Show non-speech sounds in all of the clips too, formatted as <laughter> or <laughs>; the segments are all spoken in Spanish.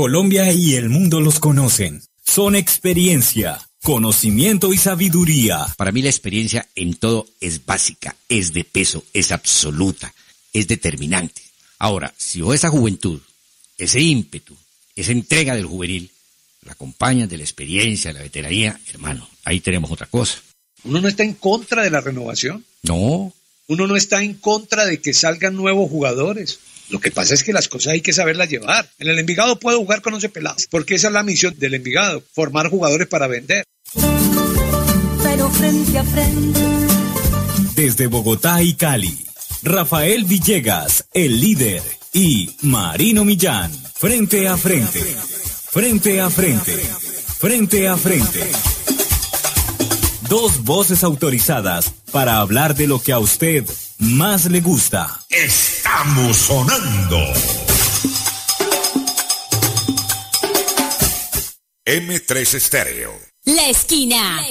Colombia y el mundo los conocen. Son experiencia, conocimiento y sabiduría. Para mí la experiencia en todo es básica, es de peso, es absoluta, es determinante. Ahora, si vos esa juventud, ese ímpetu, esa entrega del juvenil, la acompañas de la experiencia, de la veteranía, hermano, ahí tenemos otra cosa. Uno no está en contra de la renovación. No. Uno no está en contra de que salgan nuevos jugadores. Lo que pasa es que las cosas hay que saberlas llevar. En el Envigado puedo jugar con 11 pelados, porque esa es la misión del Envigado, formar jugadores para vender. Pero frente a frente. Desde Bogotá y Cali, Rafael Villegas, el líder, y Marino Millán, frente a frente. Frente a frente. Frente a frente. Dos voces autorizadas para hablar de lo que a usted más le gusta. Estamos sonando. M3 Estéreo. La esquina.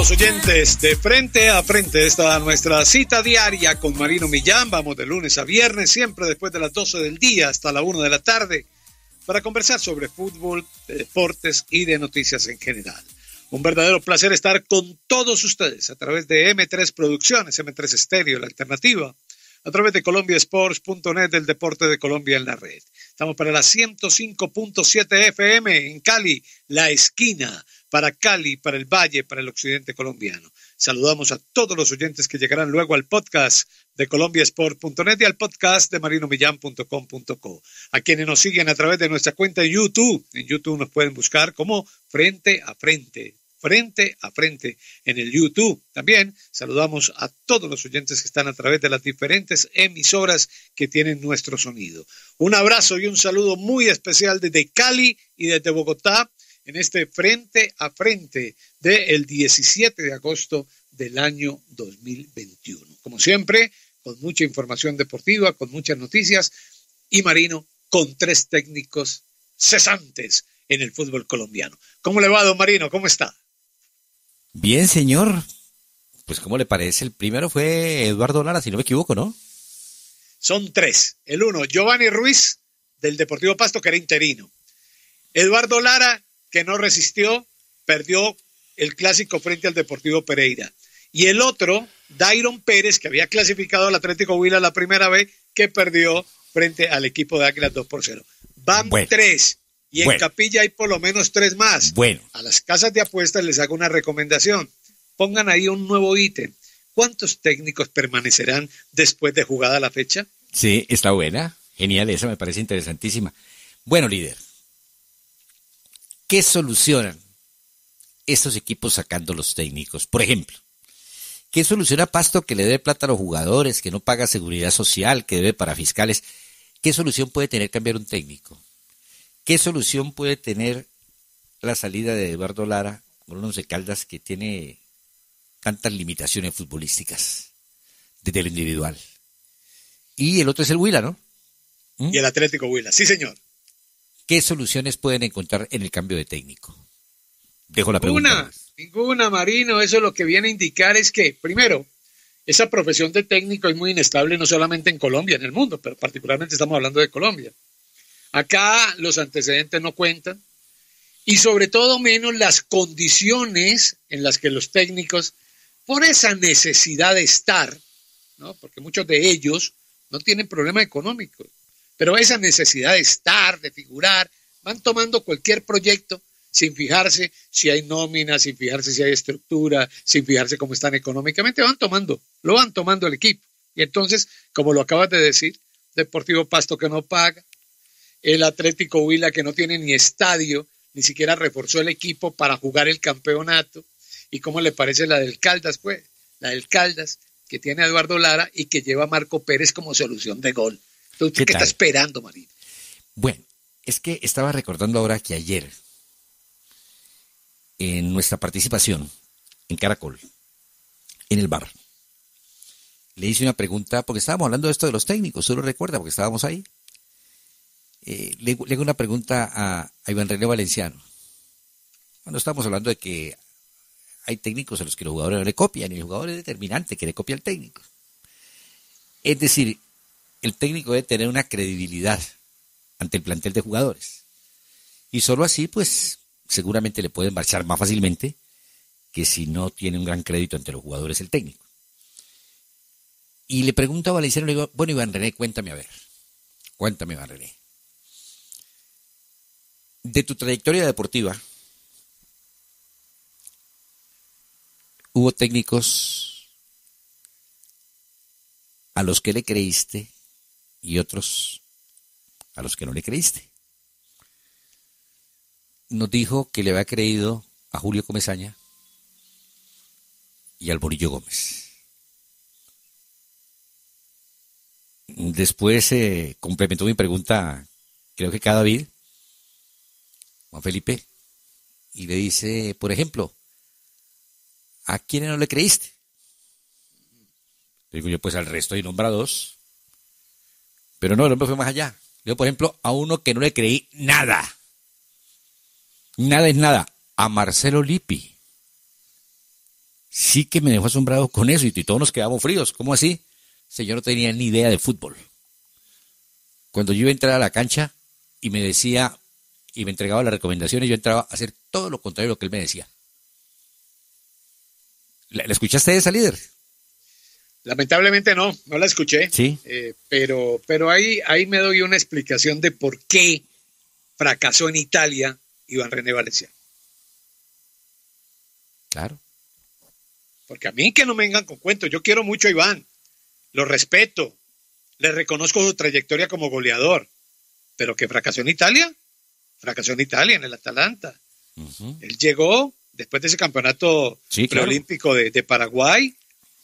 Los oyentes de frente a frente. Esta nuestra cita diaria con Marino Millán. Vamos de lunes a viernes, siempre después de las 12 del día hasta la 1 de la tarde, para conversar sobre fútbol, de deportes y de noticias en general. Un verdadero placer estar con todos ustedes a través de M3 Producciones, M3 Estéreo, la alternativa, a través de colombiasports.net del deporte de Colombia en la red. Estamos para la 105.7 FM en Cali, la esquina para Cali, para el Valle, para el occidente colombiano. Saludamos a todos los oyentes que llegarán luego al podcast de colombiasport.net y al podcast de marinomillán.com.co. A quienes nos siguen a través de nuestra cuenta en YouTube. En YouTube nos pueden buscar como Frente a Frente. Frente a frente en el YouTube. También saludamos a todos los oyentes que están a través de las diferentes emisoras que tienen nuestro sonido. Un abrazo y un saludo muy especial desde Cali y desde Bogotá en este frente a frente del 17 de agosto del año 2021. Como siempre, con mucha información deportiva, con muchas noticias y Marino con tres técnicos cesantes en el fútbol colombiano. ¿Cómo le va, don Marino? ¿Cómo está? Bien, señor. Pues, ¿cómo le parece? El primero fue Eduardo Lara, si no me equivoco, ¿no? Son tres. El uno, Giovanni Ruiz, del Deportivo Pasto, que era interino. Eduardo Lara, que no resistió, perdió el clásico frente al Deportivo Pereira. Y el otro, Dairon Pérez, que había clasificado al Atlético Huila la primera vez, que perdió frente al equipo de Águilas 2 por 0. Van tres. Y en Capilla hay por lo menos tres más. Bueno. A las casas de apuestas les hago una recomendación. Pongan ahí un nuevo ítem. ¿Cuántos técnicos permanecerán después de jugada la fecha? Sí, está buena. Genial, esa me parece interesantísima. Bueno, líder, ¿Qué solucionan estos equipos sacando los técnicos? Por ejemplo, ¿qué soluciona Pasto que le debe plata a los jugadores, que no paga seguridad social, que debe para fiscales? ¿Qué solución puede tener cambiar un técnico? ¿Qué solución puede tener la salida de Eduardo Lara, uno de Caldas, que tiene tantas limitaciones futbolísticas desde lo individual? Y el otro es el Huila, ¿no? Y el Atlético Huila, sí señor. ¿Qué soluciones pueden encontrar en el cambio de técnico? Dejo la pregunta. Ninguna, ninguna, Marino. Eso lo que viene a indicar es que, primero, esa profesión de técnico es muy inestable no solamente en Colombia, en el mundo, pero particularmente estamos hablando de Colombia. Acá los antecedentes no cuentan y sobre todo menos las condiciones en las que los técnicos, por esa necesidad de estar, ¿no? porque muchos de ellos no tienen problema económico, pero esa necesidad de estar, de figurar, van tomando cualquier proyecto sin fijarse si hay nómina, sin fijarse si hay estructura, sin fijarse cómo están económicamente, van tomando, lo van tomando el equipo. Y entonces, como lo acabas de decir, Deportivo Pasto que no paga, el Atlético Huila que no tiene ni estadio, ni siquiera reforzó el equipo para jugar el campeonato. ¿Y cómo le parece la del Caldas, pues? La del Caldas, que tiene a Eduardo Lara y que lleva a Marco Pérez como solución de gol. ¿Qué, está esperando, Marino? Bueno, es que estaba recordando ahora que ayer, en nuestra participación en Caracol, en el bar, le hice una pregunta, porque estábamos hablando de esto de los técnicos, ¿tú lo recuerda? Porque estábamos ahí. Eh, le, hago una pregunta a, Iván René Valenciano. Cuando estamos hablando de que hay técnicos a los que los jugadores no le copian, y el jugador es determinante que le copia al técnico. Es decir, el técnico debe tener una credibilidad ante el plantel de jugadores. Y solo así, pues, seguramente le pueden marchar más fácilmente que si no tiene un gran crédito ante los jugadores el técnico. Y le pregunto a Valenciano, le digo, bueno, Iván René, cuéntame a ver. Cuéntame, Iván René. De tu trayectoria deportiva, hubo técnicos a los que le creíste y otros a los que no le creíste. Nos dijo que le había creído a Julio Comesaña y al Borillo Gómez. Después eh, complementó mi pregunta, creo que cada David, Juan Felipe, y le dice, por ejemplo, ¿a quién no le creíste? Le digo yo, pues al resto y nombrados. Pero no, el hombre fue más allá. Yo, por ejemplo, a uno que no le creí nada. Nada es nada. A Marcelo Lippi. Sí que me dejó asombrado con eso y todos nos quedamos fríos. ¿Cómo así? yo no tenía ni idea de fútbol. Cuando yo iba a entrar a la cancha y me decía y me entregaba las recomendaciones, yo entraba a hacer todo lo contrario de lo que él me decía. ¿La, escuchaste esa líder? Lamentablemente no, no la escuché. Sí. Eh, pero pero ahí, ahí me doy una explicación de por qué fracasó en Italia Iván René Valencia. Claro. Porque a mí que no me vengan con cuentos, yo quiero mucho a Iván lo respeto, le reconozco su trayectoria como goleador, pero que fracasó en Italia, fracasó en Italia, en el Atalanta. Él llegó después de ese campeonato preolímpico de, de, Paraguay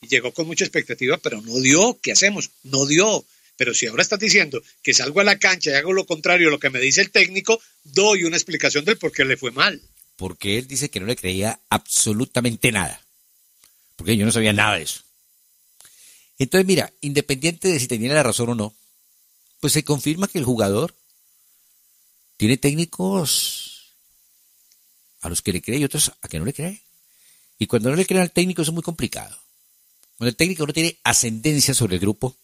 llegó con mucha expectativa, pero no dio. ¿Qué hacemos? No dio. Pero si ahora estás diciendo que salgo a la cancha y hago lo contrario a lo que me dice el técnico, doy una explicación del por qué le fue mal. Porque él dice que no le creía absolutamente nada. Porque yo no sabía nada de eso. Entonces, mira, independiente de si tenía la razón o no, pues se confirma que el jugador tiene técnicos a los que le cree y otros a que no le cree. Y cuando no le creen al técnico es muy complicado. Cuando el técnico no tiene ascendencia sobre el grupo,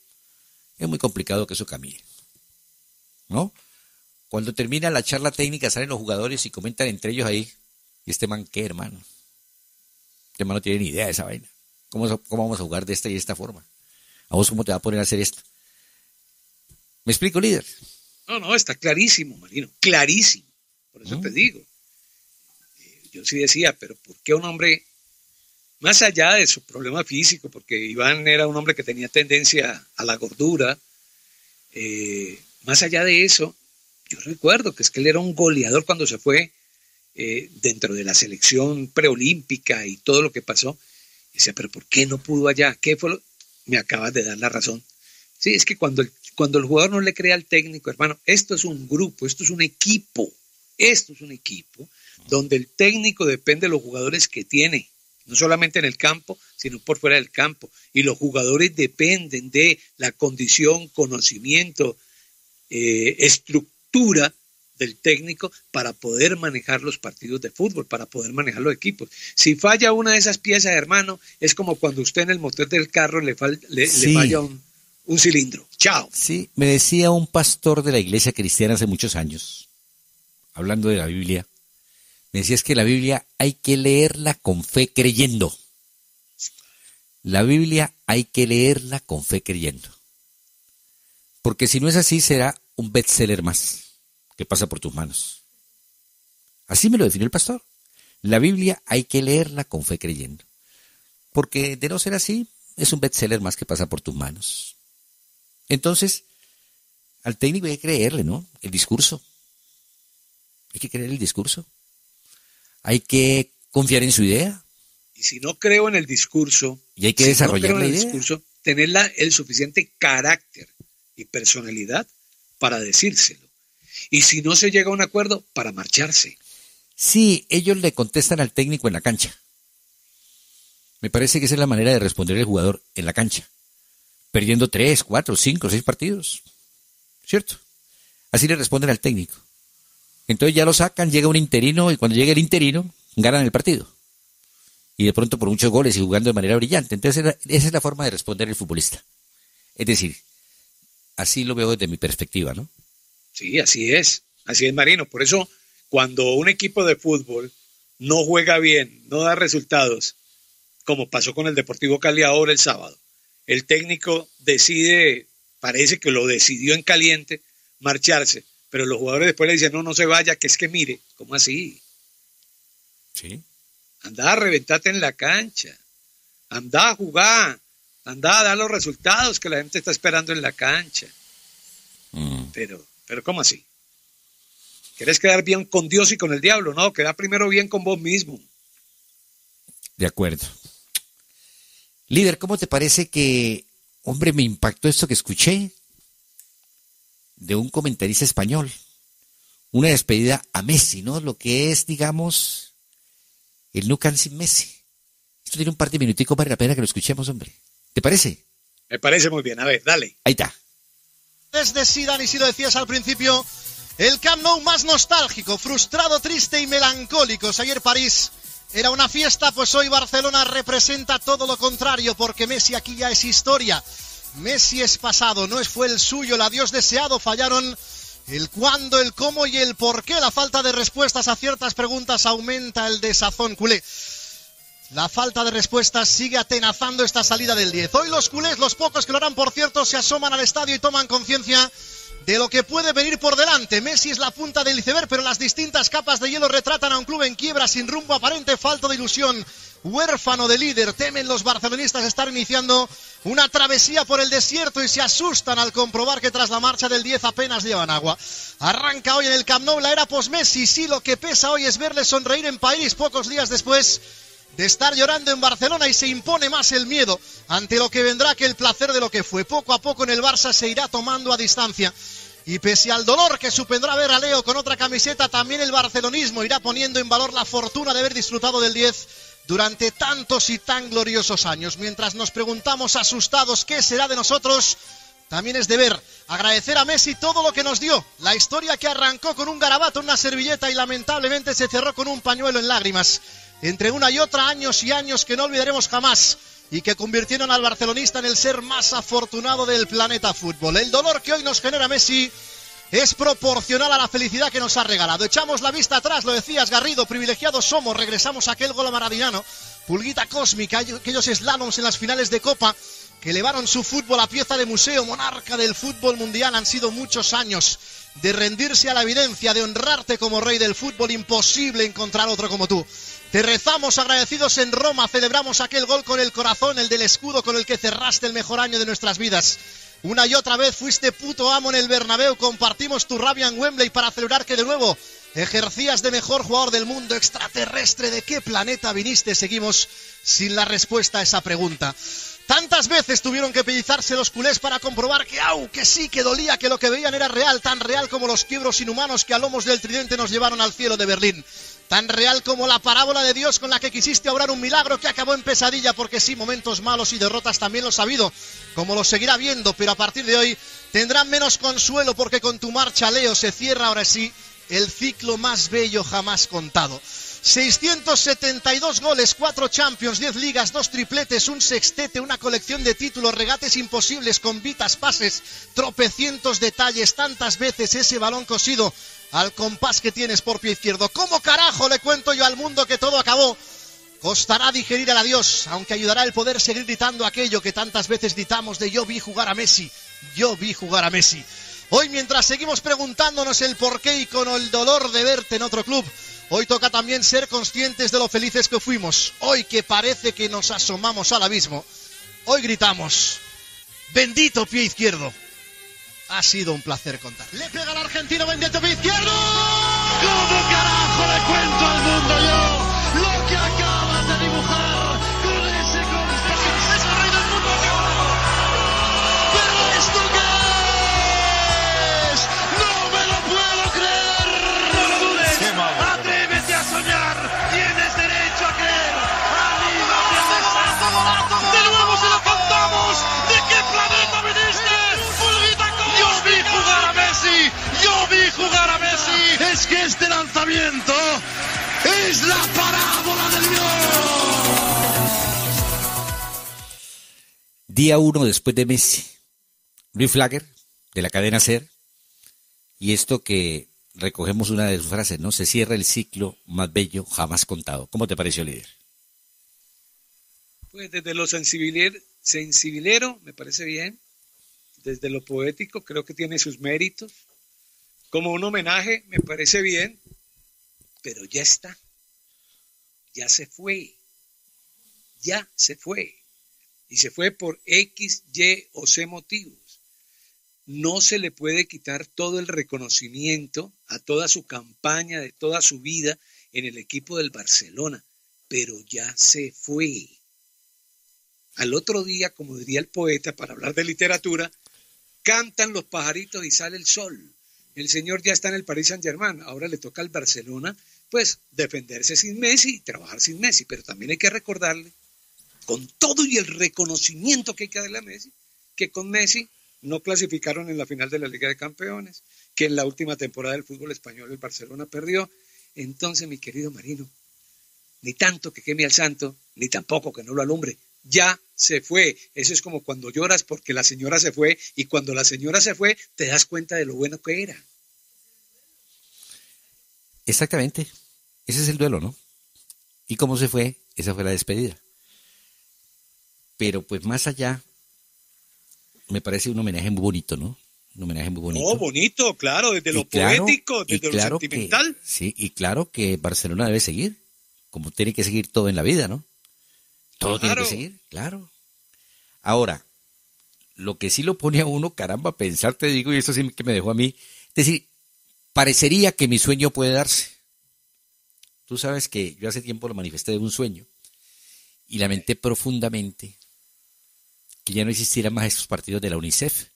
es muy complicado que eso camine. ¿No? Cuando termina la charla técnica salen los jugadores y comentan entre ellos ahí, ¿y este man qué, hermano? Este man no tiene ni idea de esa vaina. ¿Cómo, cómo vamos a jugar de esta y de esta forma? ¿A vos cómo te va a poner a hacer esto? ¿Me explico, líder? No, no, está clarísimo, Marino, clarísimo. Por eso te digo. Eh, yo sí decía, pero ¿por qué un hombre, más allá de su problema físico, porque Iván era un hombre que tenía tendencia a la gordura, eh, más allá de eso, yo recuerdo que es que él era un goleador cuando se fue eh, dentro de la selección preolímpica y todo lo que pasó. Y decía, pero ¿por qué no pudo allá? ¿Qué fue lo? me acabas de dar la razón. Sí, es que cuando el, cuando el jugador no le cree al técnico, hermano, esto es un grupo, esto es un equipo, esto es un equipo donde el técnico depende de los jugadores que tiene, no solamente en el campo, sino por fuera del campo. Y los jugadores dependen de la condición, conocimiento, eh, estructura del técnico para poder manejar los partidos de fútbol, para poder manejar los equipos. Si falla una de esas piezas, hermano, es como cuando usted en el motor del carro le, le, falla un, un, cilindro. Chao. Sí, me decía un pastor de la iglesia cristiana hace muchos años, hablando de la Biblia, me decía es que la Biblia hay que leerla con fe creyendo. La Biblia hay que leerla con fe creyendo. Porque si no es así, será un bestseller más que pasa por tus manos. Así me lo definió el pastor. La Biblia hay que leerla con fe creyendo. Porque de no ser así, es un bestseller más que pasa por tus manos. Entonces, al técnico hay que creerle, ¿no? El discurso. Hay que creer el discurso. Hay que confiar en su idea. Y si no creo en el discurso, y hay que desarrollar la idea. discurso, tener el suficiente carácter y personalidad para decírselo y si no se llega a un acuerdo, para marcharse. Sí, ellos le contestan al técnico en la cancha. Me parece que esa es la manera de responder el jugador en la cancha. perdiendo tres, cuatro, cinco, seis partidos. ¿Cierto? Así le responden al técnico. Entonces ya lo sacan, llega un interino y cuando llega el interino, ganan el partido. Y de pronto por muchos goles y jugando de manera brillante. Entonces esa es la forma de responder el futbolista. Es decir, así lo veo desde mi perspectiva, ¿no? Sí, así es. Así es, Marino. Por eso, cuando un equipo de fútbol no juega bien, no da resultados, como pasó con el Deportivo Cali ahora el sábado, el técnico decide, parece que lo decidió en caliente, marcharse, pero los jugadores después le dicen, no, no se vaya, que es que mire, ¿cómo así? Sí. Anda a reventate en la cancha, anda a jugar, anda a dar los resultados que la gente está esperando en la cancha. Mm. Pero, pero ¿cómo así? ¿Quieres quedar bien con Dios y con el diablo? No, queda primero bien con vos mismo. De acuerdo. Líder, ¿cómo te parece que, hombre, me impactó esto que escuché de un comentarista español? Una despedida a Messi, ¿no? Lo que es, digamos, el no sin Messi. Esto tiene un par de minuticos, vale la pena que lo escuchemos, hombre. ¿Te parece? Me parece muy bien. A ver, dale. Ahí está. Desde Zidane, y si lo decías al principio, el Camp Nou más nostálgico, frustrado, triste y melancólico. Ayer París era una fiesta, pues hoy Barcelona representa todo lo contrario, porque Messi aquí ya es historia. Messi es pasado, no fue el suyo, el adiós deseado, fallaron el cuándo, el cómo y el por qué. La falta de respuestas a ciertas preguntas aumenta el desazón culé. La falta de respuestas sigue atenazando esta salida del 10. Hoy los culés, los pocos que lo harán por cierto, se asoman al estadio y toman conciencia de lo que puede venir por delante. Messi es la punta del iceberg, pero las distintas capas de hielo retratan a un club en quiebra, sin rumbo aparente, falta de ilusión, huérfano de líder. Temen los barcelonistas estar iniciando una travesía por el desierto y se asustan al comprobar que tras la marcha del 10 apenas llevan agua. Arranca hoy en el Camp Nou la era post-Messi. Sí, lo que pesa hoy es verle sonreír en París pocos días después de estar llorando en Barcelona y se impone más el miedo ante lo que vendrá que el placer de lo que fue. Poco a poco en el Barça se irá tomando a distancia. Y pese al dolor que supondrá ver a Leo con otra camiseta, también el barcelonismo irá poniendo en valor la fortuna de haber disfrutado del 10 durante tantos y tan gloriosos años. Mientras nos preguntamos asustados qué será de nosotros, también es deber agradecer a Messi todo lo que nos dio. La historia que arrancó con un garabato una servilleta y lamentablemente se cerró con un pañuelo en lágrimas entre una y otra años y años que no olvidaremos jamás y que convirtieron al barcelonista en el ser más afortunado del planeta fútbol. El dolor que hoy nos genera Messi es proporcional a la felicidad que nos ha regalado. Echamos la vista atrás, lo decías Garrido, privilegiados somos, regresamos a aquel gol maradinano, pulguita cósmica, aquellos slaloms en las finales de Copa que elevaron su fútbol a pieza de museo, monarca del fútbol mundial, han sido muchos años de rendirse a la evidencia, de honrarte como rey del fútbol, imposible encontrar otro como tú. Te rezamos agradecidos en Roma, celebramos aquel gol con el corazón, el del escudo con el que cerraste el mejor año de nuestras vidas. Una y otra vez fuiste puto amo en el Bernabéu, compartimos tu rabia en Wembley para celebrar que de nuevo ejercías de mejor jugador del mundo extraterrestre. ¿De qué planeta viniste? Seguimos sin la respuesta a esa pregunta. Tantas veces tuvieron que pellizarse los culés para comprobar que, au, que sí, que dolía, que lo que veían era real, tan real como los quiebros inhumanos que a lomos del tridente nos llevaron al cielo de Berlín tan real como la parábola de Dios con la que quisiste obrar un milagro que acabó en pesadilla, porque sí, momentos malos y derrotas también los ha habido, como lo seguirá viendo, pero a partir de hoy tendrán menos consuelo porque con tu marcha, Leo, se cierra ahora sí el ciclo más bello jamás contado. 672 goles, 4 Champions, 10 ligas, 2 tripletes, un sextete, una colección de títulos, regates imposibles, convitas, pases, tropecientos detalles, tantas veces ese balón cosido al compás que tienes por pie izquierdo. ¿Cómo carajo le cuento yo al mundo que todo acabó? Costará digerir al adiós, aunque ayudará el poder seguir gritando aquello que tantas veces gritamos de yo vi jugar a Messi, yo vi jugar a Messi. Hoy mientras seguimos preguntándonos el por qué y con el dolor de verte en otro club, hoy toca también ser conscientes de lo felices que fuimos. Hoy que parece que nos asomamos al abismo, hoy gritamos, bendito pie izquierdo, ha sido un placer contar. Le pega el argentino Benedetto izquierdo. ¿Cómo carajo le cuento al mundo yo es que este lanzamiento es la parábola del Dios. Día uno después de Messi. Luis Flagger, de la cadena Ser, y esto que recogemos una de sus frases, ¿no? Se cierra el ciclo más bello jamás contado. ¿Cómo te pareció, líder? Pues desde lo sensibilero me parece bien, desde lo poético creo que tiene sus méritos, como un homenaje me parece bien, pero ya está, ya se fue, ya se fue, y se fue por X, Y o C motivos. No se le puede quitar todo el reconocimiento a toda su campaña, de toda su vida en el equipo del Barcelona, pero ya se fue. Al otro día, como diría el poeta, para hablar de literatura, cantan los pajaritos y sale el sol. El señor ya está en el Paris Saint-Germain, ahora le toca al Barcelona, pues defenderse sin Messi y trabajar sin Messi, pero también hay que recordarle, con todo y el reconocimiento que hay que darle a Messi, que con Messi no clasificaron en la final de la Liga de Campeones, que en la última temporada del fútbol español el Barcelona perdió. Entonces, mi querido Marino, ni tanto que queme al santo, ni tampoco que no lo alumbre, ya se fue. Eso es como cuando lloras porque la señora se fue y cuando la señora se fue te das cuenta de lo bueno que era. Exactamente. Ese es el duelo, ¿no? Y cómo se fue, esa fue la despedida. Pero pues más allá, me parece un homenaje muy bonito, ¿no? Un homenaje muy bonito. Oh, bonito, claro, desde lo poético, desde lo sentimental. sí, y claro que Barcelona debe seguir, como tiene que seguir todo en la vida, ¿no? Todo tiene que seguir, claro. Ahora, lo que sí lo pone a uno, caramba, pensar, te digo, y esto sí que me dejó a mí, es decir, parecería que mi sueño puede darse. Tú sabes que yo hace tiempo lo manifesté de un sueño y lamenté profundamente que ya no existieran más esos partidos de la UNICEF,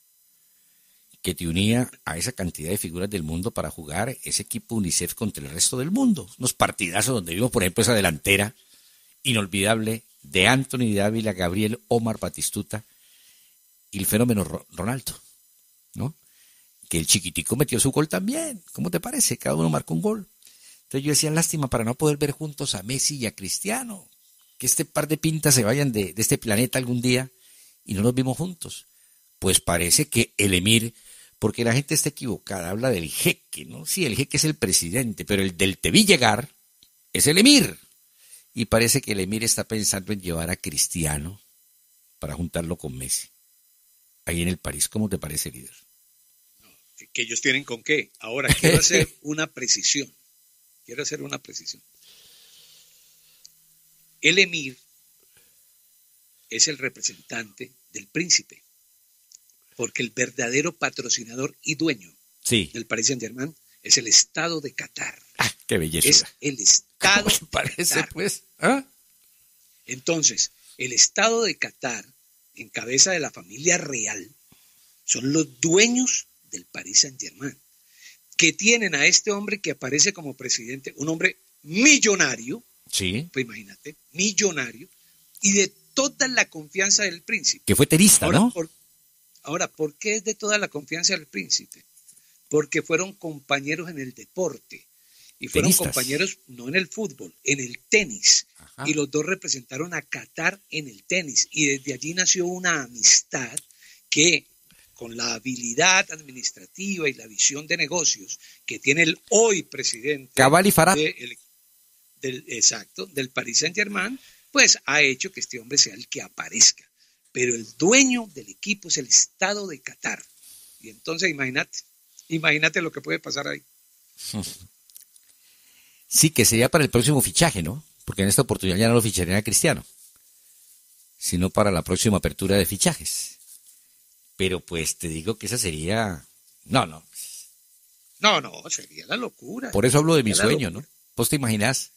que te unía a esa cantidad de figuras del mundo para jugar ese equipo UNICEF contra el resto del mundo. Unos partidazos donde vimos, por ejemplo, esa delantera inolvidable de Anthony Dávila, Gabriel Omar Batistuta y el fenómeno Ronaldo, ¿no? Que el chiquitico metió su gol también. ¿Cómo te parece? Cada uno marcó un gol. Entonces yo decía, lástima para no poder ver juntos a Messi y a Cristiano. Que este par de pintas se vayan de, de este planeta algún día y no nos vimos juntos. Pues parece que el emir, porque la gente está equivocada, habla del jeque, ¿no? Sí, el jeque es el presidente, pero el del te vi llegar es el emir. Y parece que el Emir está pensando en llevar a Cristiano para juntarlo con Messi. Ahí en el París, ¿cómo te parece, líder? que ellos tienen con qué. Ahora quiero hacer <laughs> una precisión. Quiero hacer una precisión. El Emir es el representante del príncipe, porque el verdadero patrocinador y dueño del Paris Saint Germain es el Estado de Qatar. Ah, qué belleza. Es el Estado. ¿Cómo parece, pues? ¿Ah? Entonces, el Estado de Qatar, en cabeza de la familia real, son los dueños del Paris Saint-Germain, que tienen a este hombre que aparece como presidente, un hombre millonario, sí. pues imagínate, millonario, y de toda la confianza del príncipe. Que fue terista, ¿no? ahora, ¿por qué es de toda la confianza del príncipe? Porque fueron compañeros en el deporte y fueron compañeros no en el fútbol, en el tenis. Y los dos representaron a Qatar en el tenis. Y desde allí nació una amistad que con la habilidad administrativa y la visión de negocios que tiene el hoy presidente Cabal y del, exacto, del Paris Saint Germain, pues ha hecho que este hombre sea el que aparezca. Pero el dueño del equipo es el Estado de Qatar. Y entonces imagínate, imagínate lo que puede pasar ahí. <laughs> Sí, que sería para el próximo fichaje, ¿no? Porque en esta oportunidad ya no lo ficharía a Cristiano, sino para la próxima apertura de fichajes. Pero pues te digo que esa sería... No, no. No, no, sería la locura. Por eso hablo de mi sueño, ¿no? ¿Vos te imaginas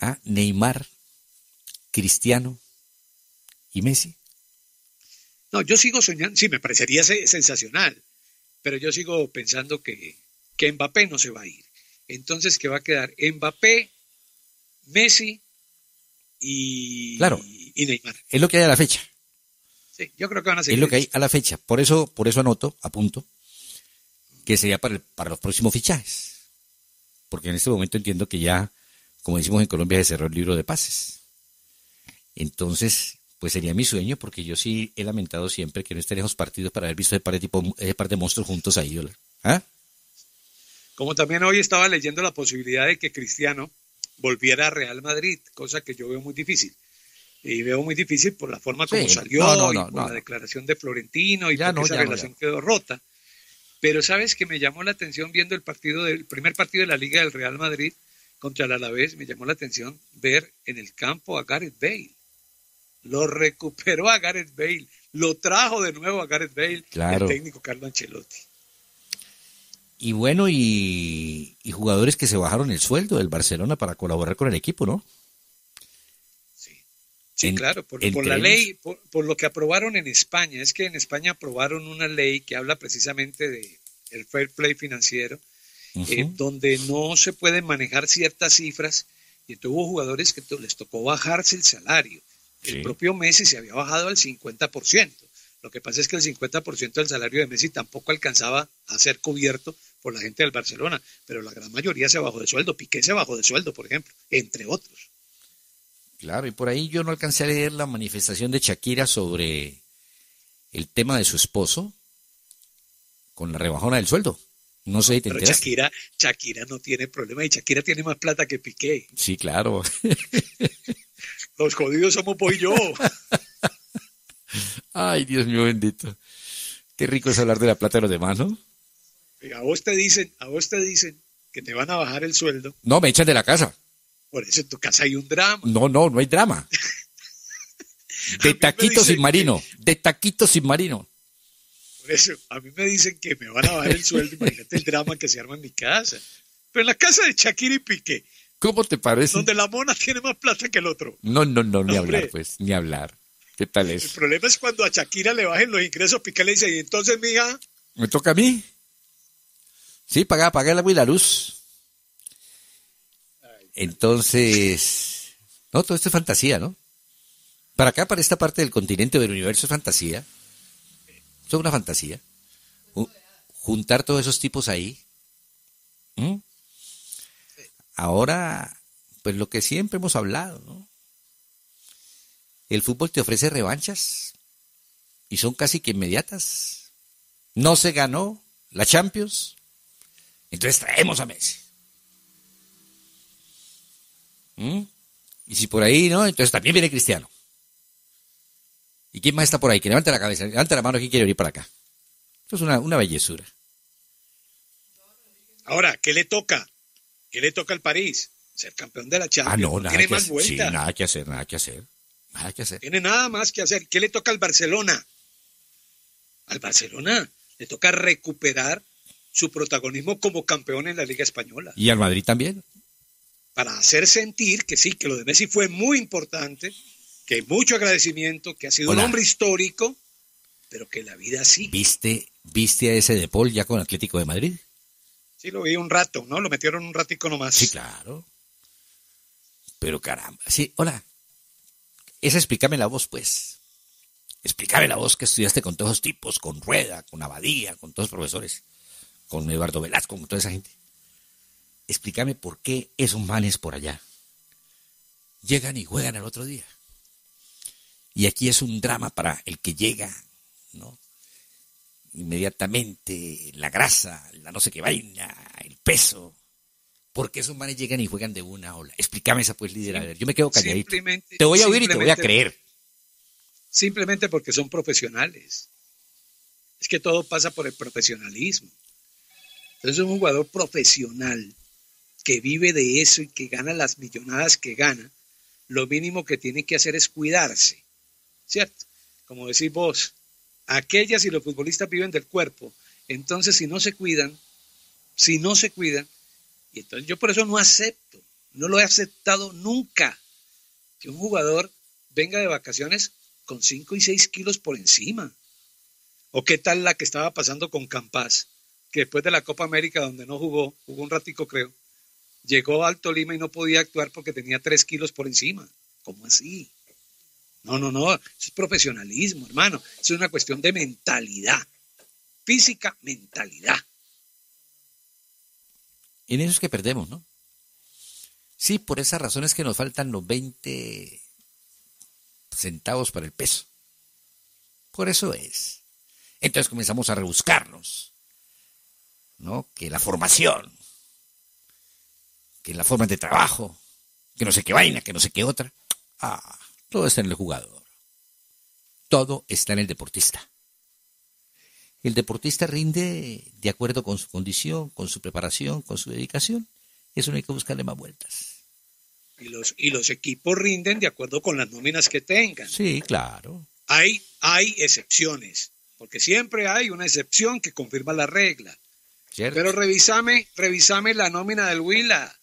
a Neymar, Cristiano y Messi? No, yo sigo soñando, sí, me parecería sensacional, pero yo sigo pensando que, que Mbappé no se va a ir. Entonces, que va a quedar Mbappé, Messi y, claro, y Neymar. Es lo que hay a la fecha. Sí, yo creo que van a seguir. Es lo que hay a la fecha. Por eso, por eso anoto, apunto, que sería para, para los próximos fichajes. porque en este momento entiendo que ya, como decimos en Colombia, se cerró el libro de pases. Entonces, pues sería mi sueño, porque yo sí he lamentado siempre que no estaríamos partidos para haber visto ese par de, tipo, ese par de monstruos juntos ahí. ¿Ah? Como también hoy estaba leyendo la posibilidad de que Cristiano volviera a Real Madrid, cosa que yo veo muy difícil. Y veo muy difícil por la forma como salió y por la declaración de Florentino y ya porque esa relación quedó rota. Pero sabes que me llamó la atención viendo el partido del primer partido de la Liga del Real Madrid contra el Alavés, me llamó la atención ver en el campo a Gareth Bale. Lo recuperó a Gareth Bale, lo trajo de nuevo a Gareth Bale, el técnico Carlo Ancelotti. Y bueno, y, jugadores que se bajaron el sueldo del Barcelona para colaborar con el equipo, ¿no? Sí, sí claro, por, la ley, por, lo que aprobaron en España. Es que en España aprobaron una ley que habla precisamente de el fair play financiero, eh, donde no se pueden manejar ciertas cifras. Y tuvo jugadores que les tocó bajarse el salario. El propio Messi se había bajado al 50%. Lo que pasa es que el 50% del salario de Messi tampoco alcanzaba a ser cubierto por la gente del Barcelona, pero la gran mayoría se bajó de sueldo. Piqué se bajó de sueldo, por ejemplo, entre otros. Claro, y por ahí yo no alcancé a leer la manifestación de Shakira sobre el tema de su esposo con la rebajona del sueldo. No sé si te Pero Shakira, Shakira no tiene problema y Shakira tiene más plata que Piqué. Sí, claro. <laughs> Los jodidos somos vos y yo. <laughs> Ay, Dios mío bendito. Qué rico es hablar de la plata de los demás, ¿no? A vos te dicen, a vos te dicen que te van a bajar el sueldo. No, me echan de la casa. Por eso en tu casa hay un drama. No, no, no hay drama. <laughs> de taquito sin marino, de taquito sin marino. Por eso, a mí me dicen que me van a bajar el sueldo, imagínate el drama que se arma en mi casa. Pero en la casa de Shakira y Piqué. ¿Cómo te parece? Donde la mona tiene más plata que el otro. No, no, no, ni hablar, pues, ni hablar. ¿Qué tal es? El problema es cuando a Shakira le bajen los ingresos, Piqué le dice, y entonces, mija. ¿Me toca a mí? Sí, pagar, pagar la, la luz. Entonces, no, todo esto es fantasía, ¿no? Para acá, para esta parte del continente del universo es fantasía. Es una fantasía. Juntar todos esos tipos ahí. Ahora, pues lo que siempre hemos hablado, ¿no? El fútbol te ofrece revanchas y son casi que inmediatas. No se ganó la Champions, entonces traemos a Messi. ¿Mm? Y si por ahí, ¿no? Entonces también viene Cristiano. ¿Y quién más está por ahí? Que levante la cabeza, levante la mano, ¿quién quiere venir para acá? Esto es una, una bellezura. Ahora, ¿qué le toca? ¿Qué le toca al París? Ser campeón de la Champions. Ah, no, nada Tiene más vuelta. Sí, nada que hacer, nada que hacer. Nada que hacer. Tiene nada más que hacer. ¿Qué le toca al Barcelona? Al Barcelona le toca recuperar su protagonismo como campeón en la Liga Española. Y al Madrid también. Para hacer sentir que sí, que lo de Messi fue muy importante, que mucho agradecimiento, que ha sido un hombre histórico, pero que la vida sí. ¿Viste, ¿Viste a ese de Paul ya con Atlético de Madrid? Sí, lo vi un rato, ¿no? Lo metieron un ratico nomás. Sí, claro. Pero caramba, sí, hola. Esa explícame la voz, pues. Explícame la voz que estudiaste con todos esos tipos, con Rueda, con Abadía, con todos los profesores con Eduardo Velasco, con toda esa gente. Explícame por qué esos manes por allá llegan y juegan el otro día. Y aquí es un drama para el que llega, ¿no? Inmediatamente, la grasa, la no sé qué vaina, el peso. ¿Por qué esos manes llegan y juegan de una ola? Explícame esa pues, líder. A ver, yo me quedo calladito. Te voy a oír y te voy a creer. Simplemente porque son profesionales. Es que todo pasa por el profesionalismo. Entonces es un jugador profesional que vive de eso y que gana las millonadas que gana. Lo mínimo que tiene que hacer es cuidarse, ¿cierto? Como decís vos, aquellas y los futbolistas viven del cuerpo. Entonces, si no se cuidan, si no se cuidan, y entonces yo por eso no acepto, no lo he aceptado nunca, que un jugador venga de vacaciones con 5 y 6 kilos por encima. ¿O qué tal la que estaba pasando con Campas? Que después de la Copa América, donde no jugó, jugó un ratico creo, llegó a Alto Lima y no podía actuar porque tenía tres kilos por encima. ¿Cómo así? No, no, no, eso es profesionalismo, hermano. Es una cuestión de mentalidad. Física, mentalidad. en eso es que perdemos, ¿no? Sí, por esas razones que nos faltan los 20 centavos para el peso. Por eso es. Entonces comenzamos a rebuscarnos, ¿no? Que la formación, que la forma de trabajo, que no sé qué vaina, que no sé qué otra. Ah, todo está en el jugador. Todo está en el deportista. El deportista rinde de acuerdo con su condición, con su preparación, con su dedicación. Eso no hay que buscarle más vueltas. Y los, y los equipos rinden de acuerdo con las nóminas que tengan. Sí, claro. Hay, hay excepciones, porque siempre hay una excepción que confirma la regla. Pero revisame, revisame la nómina del Huila,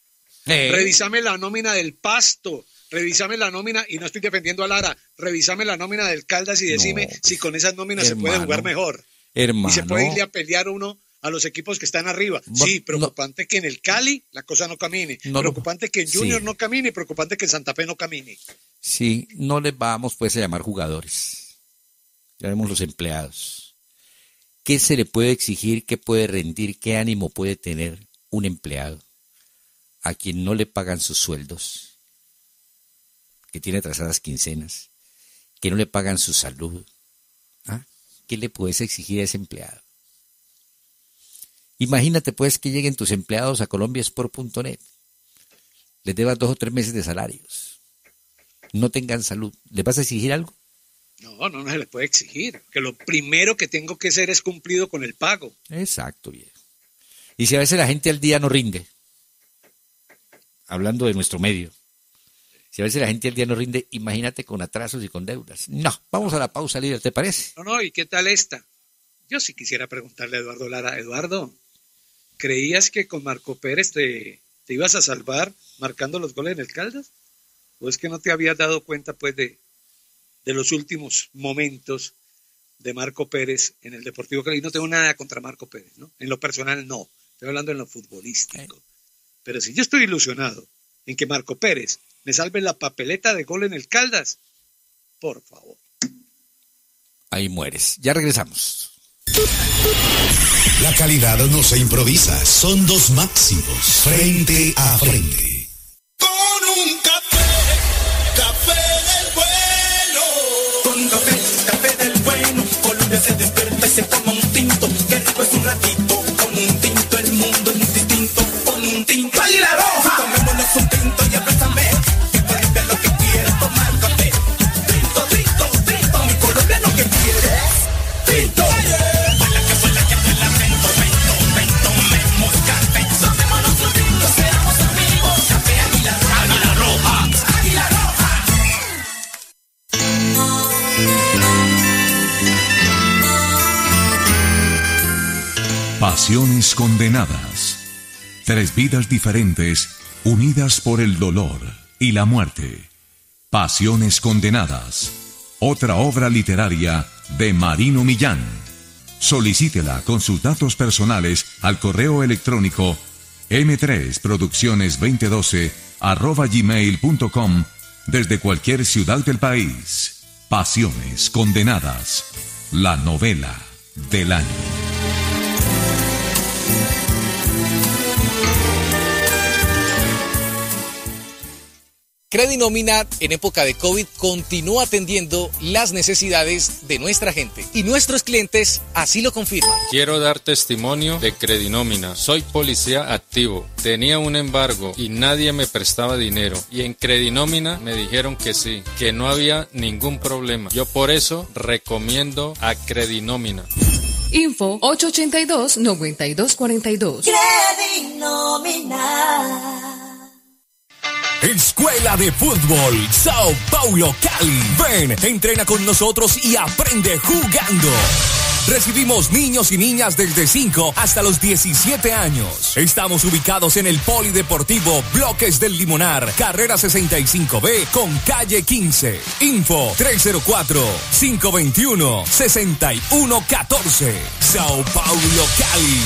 eh. revisame la nómina del Pasto, revisame la nómina, y no estoy defendiendo a Lara, revisame la nómina del Caldas y decime si pues, con esas nóminas se puede jugar mejor. Hermano. Y se puede irle a pelear uno a los equipos que están arriba. Sí, preocupante que en el Cali la cosa no camine. preocupante que en Junior no camine, preocupante que en Santa Fe no camine. Sí, no les vamos pues a llamar jugadores. Llamemos los empleados. ¿Qué se le puede exigir? ¿Qué puede rendir? ¿Qué ánimo puede tener un empleado a quien no le pagan sus sueldos? Que tiene atrasadas quincenas, que no le pagan su salud. ¿Ah? ¿Qué le puedes exigir a ese empleado? Imagínate pues que lleguen tus empleados a colombiasport.net, les debas dos o tres meses de salarios, no tengan salud, ¿les vas a exigir algo? No, no, no se les puede exigir, que lo primero que tengo que hacer es cumplido con el pago. Exacto, viejo. Y si a veces la gente al día no rinde, hablando de nuestro medio, si a veces la gente al día no rinde, imagínate con atrasos y con deudas. No, vamos a la pausa, líder, ¿te parece? No, no, ¿y qué tal esta? Yo sí quisiera preguntarle a Eduardo Lara, Eduardo, ¿creías que con Marco Pérez te, te ibas a salvar marcando los goles en el Caldas? ¿O es que no te habías dado cuenta pues de, de los últimos momentos de Marco Pérez en el Deportivo Cali? No tengo nada contra Marco Pérez, ¿no? En lo personal no, estoy hablando en lo futbolístico. Pero si yo estoy ilusionado en que Marco Pérez me salve la papeleta de gol en el Caldas, por favor. Ahí mueres. Ya regresamos. La calidad no se improvisa, son dos máximos, frente a frente. Se toma un tinto. Que rico es un ratito. Con un tinto el mundo es distinto. Con un tinto. la roja! Pasiones condenadas. Tres vidas diferentes unidas por el dolor y la muerte. Pasiones condenadas. Otra obra literaria de Marino Millán. Solicítela con sus datos personales al correo electrónico m3producciones2012 arroba gmail.com desde cualquier ciudad del país. Pasiones condenadas. La novela del año. Credinominat en época de COVID continúa atendiendo las necesidades de nuestra gente y nuestros clientes así lo confirman. Quiero dar testimonio de Credinómina. Soy policía activo. Tenía un embargo y nadie me prestaba dinero. Y en Credinómina me dijeron que sí, que no había ningún problema. Yo por eso recomiendo a Credinómina. Info 882-9242. Credinómina. Escuela de Fútbol Sao Paulo Cali. Ven, entrena con nosotros y aprende jugando. Recibimos niños y niñas desde 5 hasta los 17 años. Estamos ubicados en el Polideportivo Bloques del Limonar, carrera 65B con calle 15. Info 304-521-6114. Sao Paulo Cali.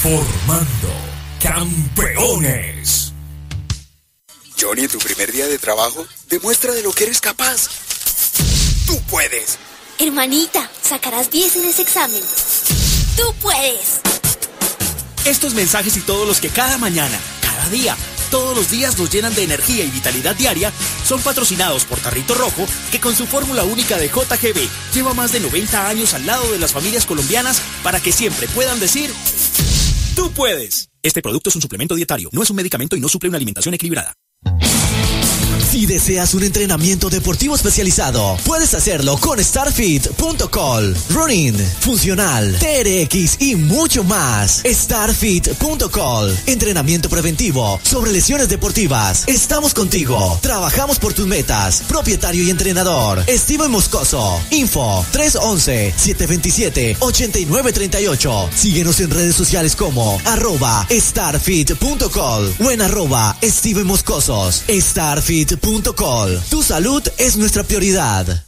Formando campeones. Johnny, en tu primer día de trabajo, demuestra de lo que eres capaz. Tú puedes. Hermanita, sacarás 10 en ese examen. Tú puedes. Estos mensajes y todos los que cada mañana, cada día, todos los días nos llenan de energía y vitalidad diaria son patrocinados por Carrito Rojo, que con su fórmula única de JGB lleva más de 90 años al lado de las familias colombianas para que siempre puedan decir, tú puedes. Este producto es un suplemento dietario, no es un medicamento y no suple una alimentación equilibrada. Si deseas un entrenamiento deportivo especializado, puedes hacerlo con starfit.col. Running, funcional, TRX y mucho más. Starfit.col. Entrenamiento preventivo sobre lesiones deportivas. Estamos contigo. Trabajamos por tus metas. Propietario y entrenador. Steven Moscoso. Info 311-727-8938. Síguenos en redes sociales como arroba starfit.col o en arroba Steven Moscosos. Tu salud es nuestra prioridad.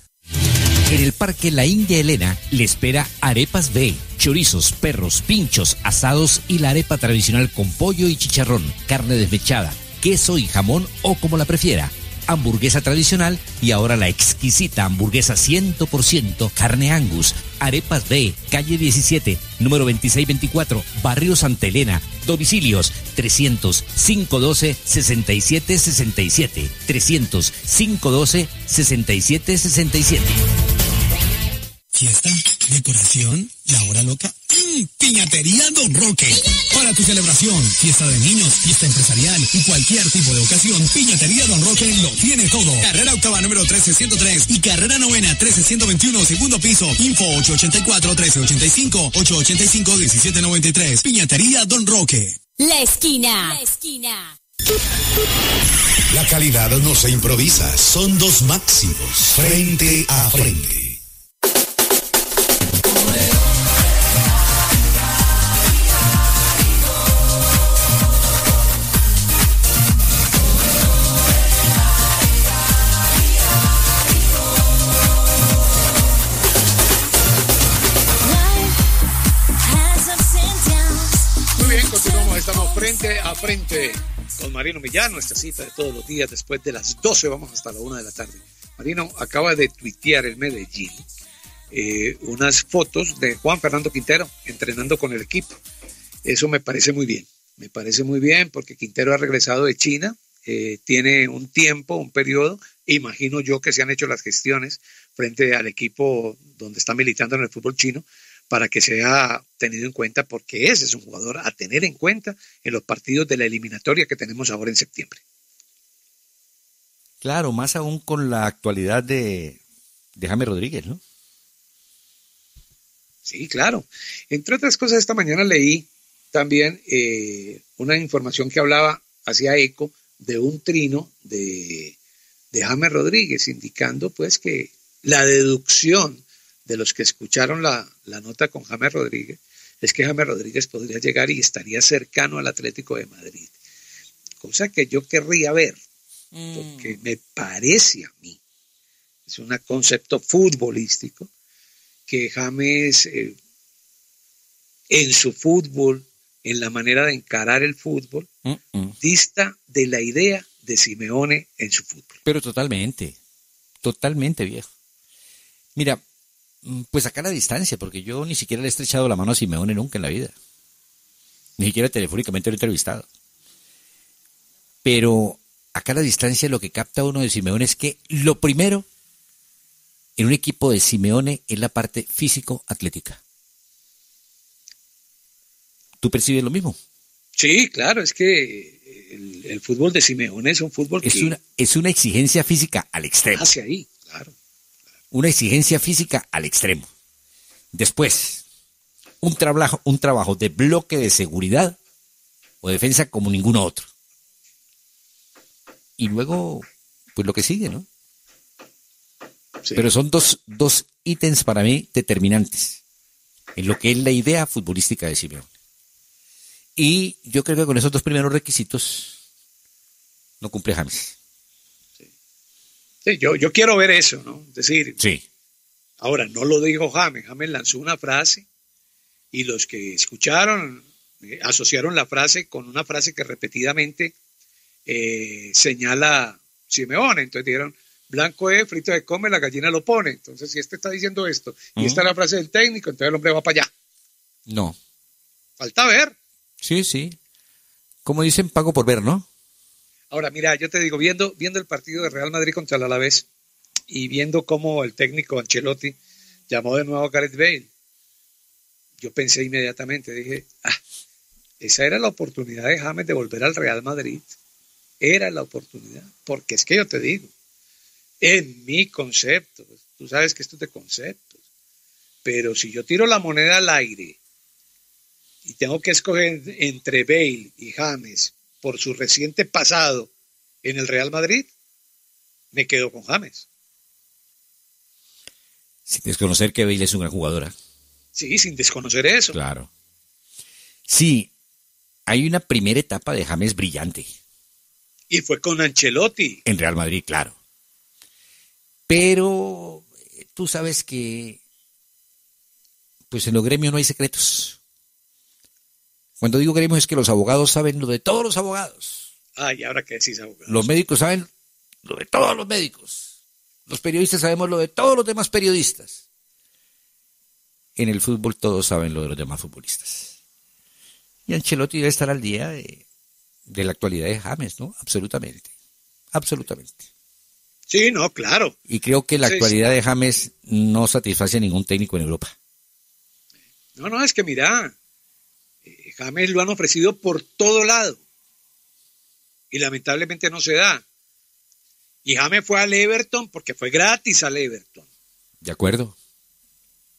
En el Parque La India Elena le espera Arepas B, chorizos, perros, pinchos, asados y la arepa tradicional con pollo y chicharrón, carne desmechada, queso y jamón o como la prefiera hamburguesa tradicional y ahora la exquisita hamburguesa 100% carne angus. Arepas B, calle 17, número 2624, Barrio Santa Elena. Domicilios 300 512 6767. 300 512 6767. Fiesta, decoración, la hora loca. Mm, piñatería Don Roque. Para tu celebración, fiesta de niños, fiesta empresarial y cualquier tipo de ocasión, Piñatería Don Roque lo tiene todo. Carrera octava número 13103 y carrera novena 13121, segundo piso. Info 884-1385, 885-1793. Piñatería Don Roque. La esquina. La esquina. La calidad no se improvisa, son dos máximos, frente a frente. Frente con Marino Millán, nuestra cita de todos los días después de las 12, vamos hasta la 1 de la tarde. Marino acaba de tuitear el Medellín eh, unas fotos de Juan Fernando Quintero entrenando con el equipo. Eso me parece muy bien, me parece muy bien porque Quintero ha regresado de China, eh, tiene un tiempo, un periodo, imagino yo que se han hecho las gestiones frente al equipo donde está militando en el fútbol chino para que sea tenido en cuenta, porque ese es un jugador a tener en cuenta en los partidos de la eliminatoria que tenemos ahora en septiembre. Claro, más aún con la actualidad de, de Rodríguez, ¿no? Sí, claro. Entre otras cosas, esta mañana leí también eh, una información que hablaba, hacía eco de un trino de, de James Rodríguez, indicando pues que la deducción de los que escucharon la, nota con James Rodríguez, es que James Rodríguez podría llegar y estaría cercano al Atlético de Madrid. Cosa que yo querría ver, porque mm. me parece a mí, es un concepto futbolístico, que James eh, en su fútbol, en la manera de encarar el fútbol, dista de la idea de Simeone en su fútbol. Pero totalmente, totalmente viejo. Mira, pues acá a la distancia, porque yo ni siquiera le he estrechado la mano a Simeone nunca en la vida. Ni siquiera telefónicamente lo he entrevistado. Pero acá a la distancia lo que capta uno de Simeone es que lo primero en un equipo de Simeone es la parte físico-atlética. ¿Tú percibes lo mismo? Sí, claro, es que el, fútbol de Simeone es un fútbol es que... Una, es una exigencia física al extremo. Hacia ahí, claro una exigencia física al extremo. Después, un trabajo, un trabajo de bloque de seguridad o defensa como ninguno otro. Y luego, pues lo que sigue, ¿no? Pero son dos, dos ítems para mí determinantes en lo que es la idea futbolística de Simeone. Y yo creo que con esos dos primeros requisitos no cumple James. Sí, yo, yo quiero ver eso, ¿no? Es decir, sí. ahora no lo dijo James, James lanzó una frase y los que escucharon eh, asociaron la frase con una frase que repetidamente eh, señala Simeone, entonces dijeron, blanco es, frito de come, la gallina lo pone, entonces si este está diciendo esto y esta es la frase del técnico, entonces el hombre va para allá. No. Falta ver. Sí, sí. Como dicen, pago por ver, ¿no? Ahora, mira, yo te digo, viendo, viendo el partido de Real Madrid contra el Alavés y viendo cómo el técnico Ancelotti llamó de nuevo a Gareth Bale, yo pensé inmediatamente, dije, ah, esa era la oportunidad de James de volver al Real Madrid. Era la oportunidad, porque es que yo te digo, en mi concepto, tú sabes que esto es de conceptos, pero si yo tiro la moneda al aire y tengo que escoger entre Bale y James por su reciente pasado en el Real Madrid, me quedo con James. Sin desconocer que Bale es una jugadora. Sí, sin desconocer eso. Claro. Sí, hay una primera etapa de James brillante. Y fue con Ancelotti. En Real Madrid, claro. Pero eh, tú sabes que, pues en los gremios no hay secretos. Cuando digo gremios es que los abogados saben lo de todos los abogados. Ay, ahora qué decís abogados. Los médicos saben lo de todos los médicos. Los periodistas sabemos lo de todos los demás periodistas. En el fútbol todos saben lo de los demás futbolistas. Y Ancelotti debe estar al día de, de la actualidad de James, ¿no? Absolutamente. Absolutamente. Sí, no, claro. Y creo que la Sí, actualidad sí. de James no satisface a ningún técnico en Europa. No, no, es que mira, James lo han ofrecido por todo lado. Y lamentablemente no se da. Y James fue al Everton porque fue gratis al Everton. ¿De acuerdo?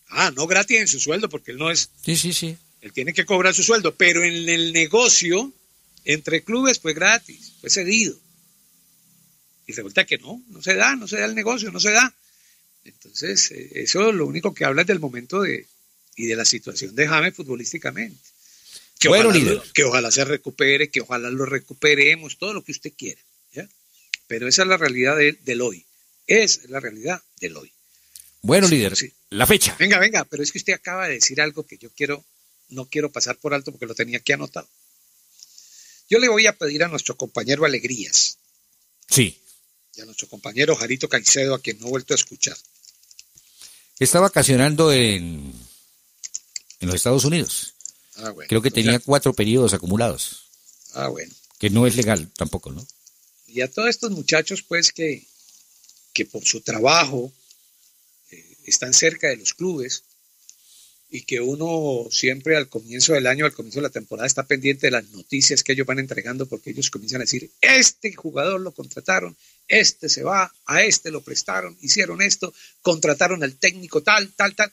Ah, no gratis en su sueldo porque él no es, Sí, sí, sí. él tiene que cobrar su sueldo, pero en el negocio entre clubes fue gratis, fue cedido. Y resulta que no, no se da, no se da el negocio, no se da. Entonces, eh, eso lo único que habla es del momento de, y de la situación de James futbolísticamente. Que, Bueno, ojalá, líder. que ojalá se recupere, que ojalá lo recuperemos, todo lo que usted quiera. ¿ya? Pero esa es la realidad de- del hoy. Es la realidad del hoy. Bueno, Sí, líder, sí. la fecha. Venga, venga, pero es que usted acaba de decir algo que yo quiero, no quiero pasar por alto porque lo tenía aquí anotado. Yo le voy a pedir a nuestro compañero Alegrías Sí. y a nuestro compañero Jarito Caicedo, a quien no he vuelto a escuchar. Está vacacionando en, en los Estados Unidos. Ah, bueno. Creo que tenía cuatro periodos acumulados, Ah, bueno. que no es legal tampoco, ¿no? Y a todos estos muchachos, pues, que, que por su trabajo eh, están cerca de los clubes y que uno siempre al comienzo del año, al comienzo de la temporada, está pendiente de las noticias que ellos van entregando porque ellos comienzan a decir, este jugador lo contrataron, este se va, a este lo prestaron, hicieron esto, contrataron al técnico tal, tal, tal.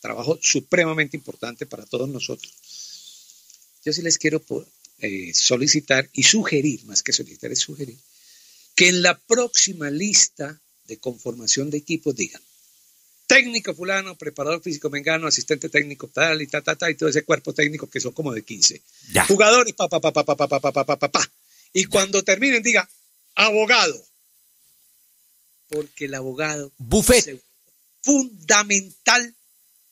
Trabajo supremamente importante para todos nosotros. Yo sí les quiero eh, solicitar y sugerir, más que solicitar, es sugerir, que en la próxima lista de conformación de equipos digan técnico fulano, preparador físico mengano, asistente técnico tal y ta, ta, ta, y todo ese cuerpo técnico que son como de 15. Ya. Jugadores, pa, pa, pa, pa, pa, pa, pa, pa, pa, pa. Y cuando terminen diga abogado. Porque el abogado Buffet. es fundamental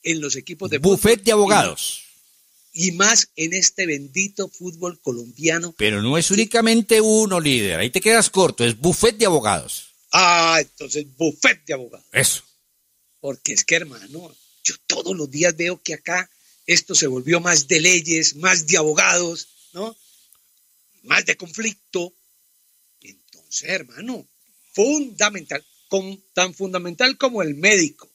en los equipos de Buffet de abogados. Y, más en este bendito fútbol colombiano. Pero no es únicamente uno, líder. Ahí te quedas corto. Es buffet de abogados. Ah, entonces buffet de abogados. Eso. Porque es que, hermano, yo todos los días veo que acá esto se volvió más de leyes, más de abogados, ¿no? Más de conflicto. Entonces, hermano, fundamental, con, tan fundamental como el médico,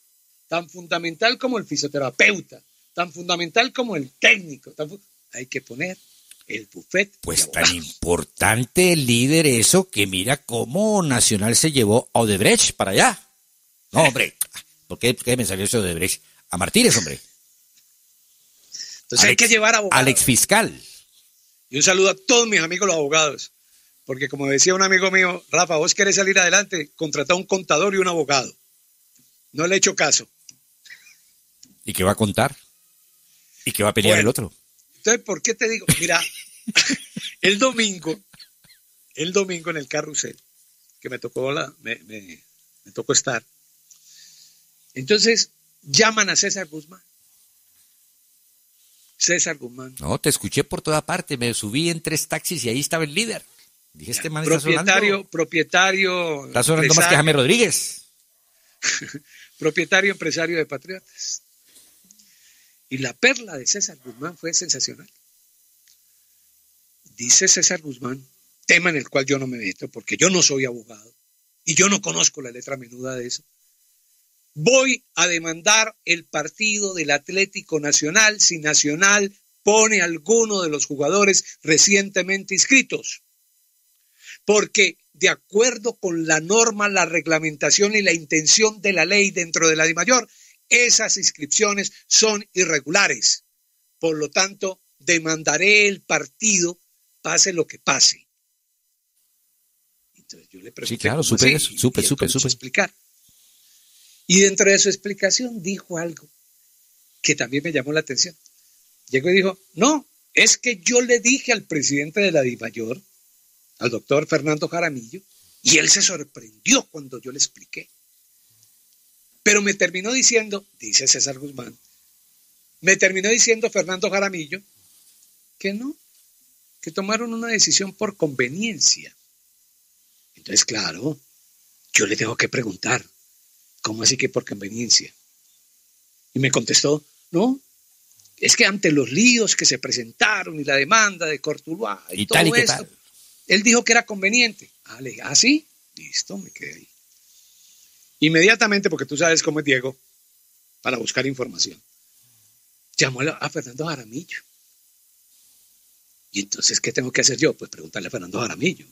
tan fundamental como el fisioterapeuta, tan fundamental como el técnico, hay que poner el buffet. Pues tan importante, líder, eso que mira cómo Nacional se llevó a Odebrecht para allá. No, hombre. <laughs> ¿Por qué, qué me salió eso de Odebrecht? A Martínez, hombre. Entonces hay que llevar abogados. Al ex fiscal. Y un saludo a todos mis amigos los abogados. Porque como decía un amigo mío, Rafa, vos querés salir adelante, contrata un contador y un abogado. No le he hecho caso. ¿Y qué va a contar? ¿Y qué va a pelear Bueno. el otro? Entonces, ¿por qué te digo? Mira, <laughs> el domingo, el domingo en el carrusel, que me tocó la, me, me- me tocó estar. Entonces, llaman a César Guzmán. César Guzmán. No, te escuché por toda parte. Me subí en tres taxis y ahí estaba el líder. Dije, este man Propietario, propietario. Está sonando más que James Rodríguez. <laughs> propietario empresario de Patriotas. Y la perla de César Guzmán fue sensacional. dice César Guzmán, tema en el cual yo no me meto porque yo no soy abogado y yo no conozco la letra menuda de eso. Voy a demandar el partido del Atlético Nacional si Nacional pone alguno de los jugadores recientemente inscritos. Porque de acuerdo con la norma, la reglamentación y la intención de la ley dentro de la DIMAYOR, esas inscripciones son irregulares. Por lo tanto, demandaré el partido, pase lo que pase. Entonces yo le pregunté. Sí, claro, ¿cómo supe eso, supe, supe, supe. explicar. Y dentro de su explicación dijo algo que también me llamó la atención. Llegó y dijo, no, es que yo le dije al presidente de la DIMAYOR, al doctor Fernando Jaramillo, y él se sorprendió cuando yo le expliqué. Pero me terminó diciendo, dice César Guzmán, me terminó diciendo Fernando Jaramillo que no, que tomaron una decisión por conveniencia. Entonces, claro, yo le tengo que preguntar, ¿cómo así que por conveniencia? Y me contestó, no, es que ante los líos que se presentaron y la demanda de Cortuluá y, Y todo tal y qué esto, tal. él dijo que era conveniente. Ah, le dije, ¿ah, sí? Listo, me quedé ahí. Inmediatamente, porque tú sabes cómo es Diego, para buscar información, llamó a Fernando Jaramillo. Y entonces, ¿qué tengo que hacer yo? Pues preguntarle a Fernando Jaramillo.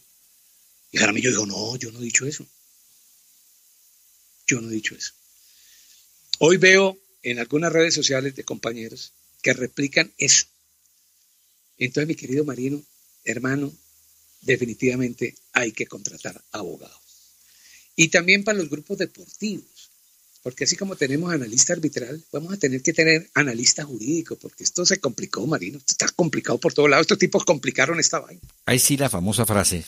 Y Jaramillo dijo, no, yo no he dicho eso. Yo no he dicho eso. Hoy veo en algunas redes sociales de compañeros que replican eso. Entonces, mi querido Marino, hermano, definitivamente hay que contratar abogados. Y también para los grupos deportivos, porque así como tenemos analista arbitral, vamos a tener que tener analista jurídico, porque esto se complicó, Marino, está complicado por todos lados, estos tipos complicaron esta vaina. Ahí sí la famosa frase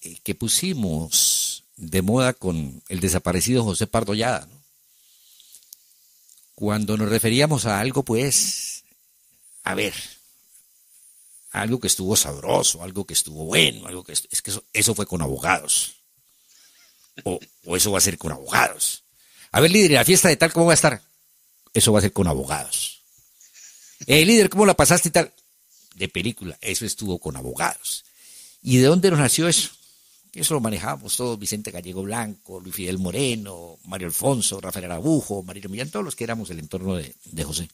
eh, que pusimos de moda con el desaparecido José Pardo Llada, ¿no? Cuando nos referíamos a algo, pues, a ver, algo que estuvo sabroso, algo que estuvo bueno, algo que es que eso, eso fue con abogados. O, o eso va a ser con abogados. A ver, líder, ¿y la fiesta de tal cómo va a estar? Eso va a ser con abogados. Eh, líder, ¿cómo la pasaste y tal? De película, eso estuvo con abogados. ¿Y de dónde nos nació eso? Eso lo manejábamos todos, Vicente Gallego Blanco, Luis Fidel Moreno, Mario Alfonso, Rafael Arabujo, Marino Millán, todos los que éramos del entorno de, de José.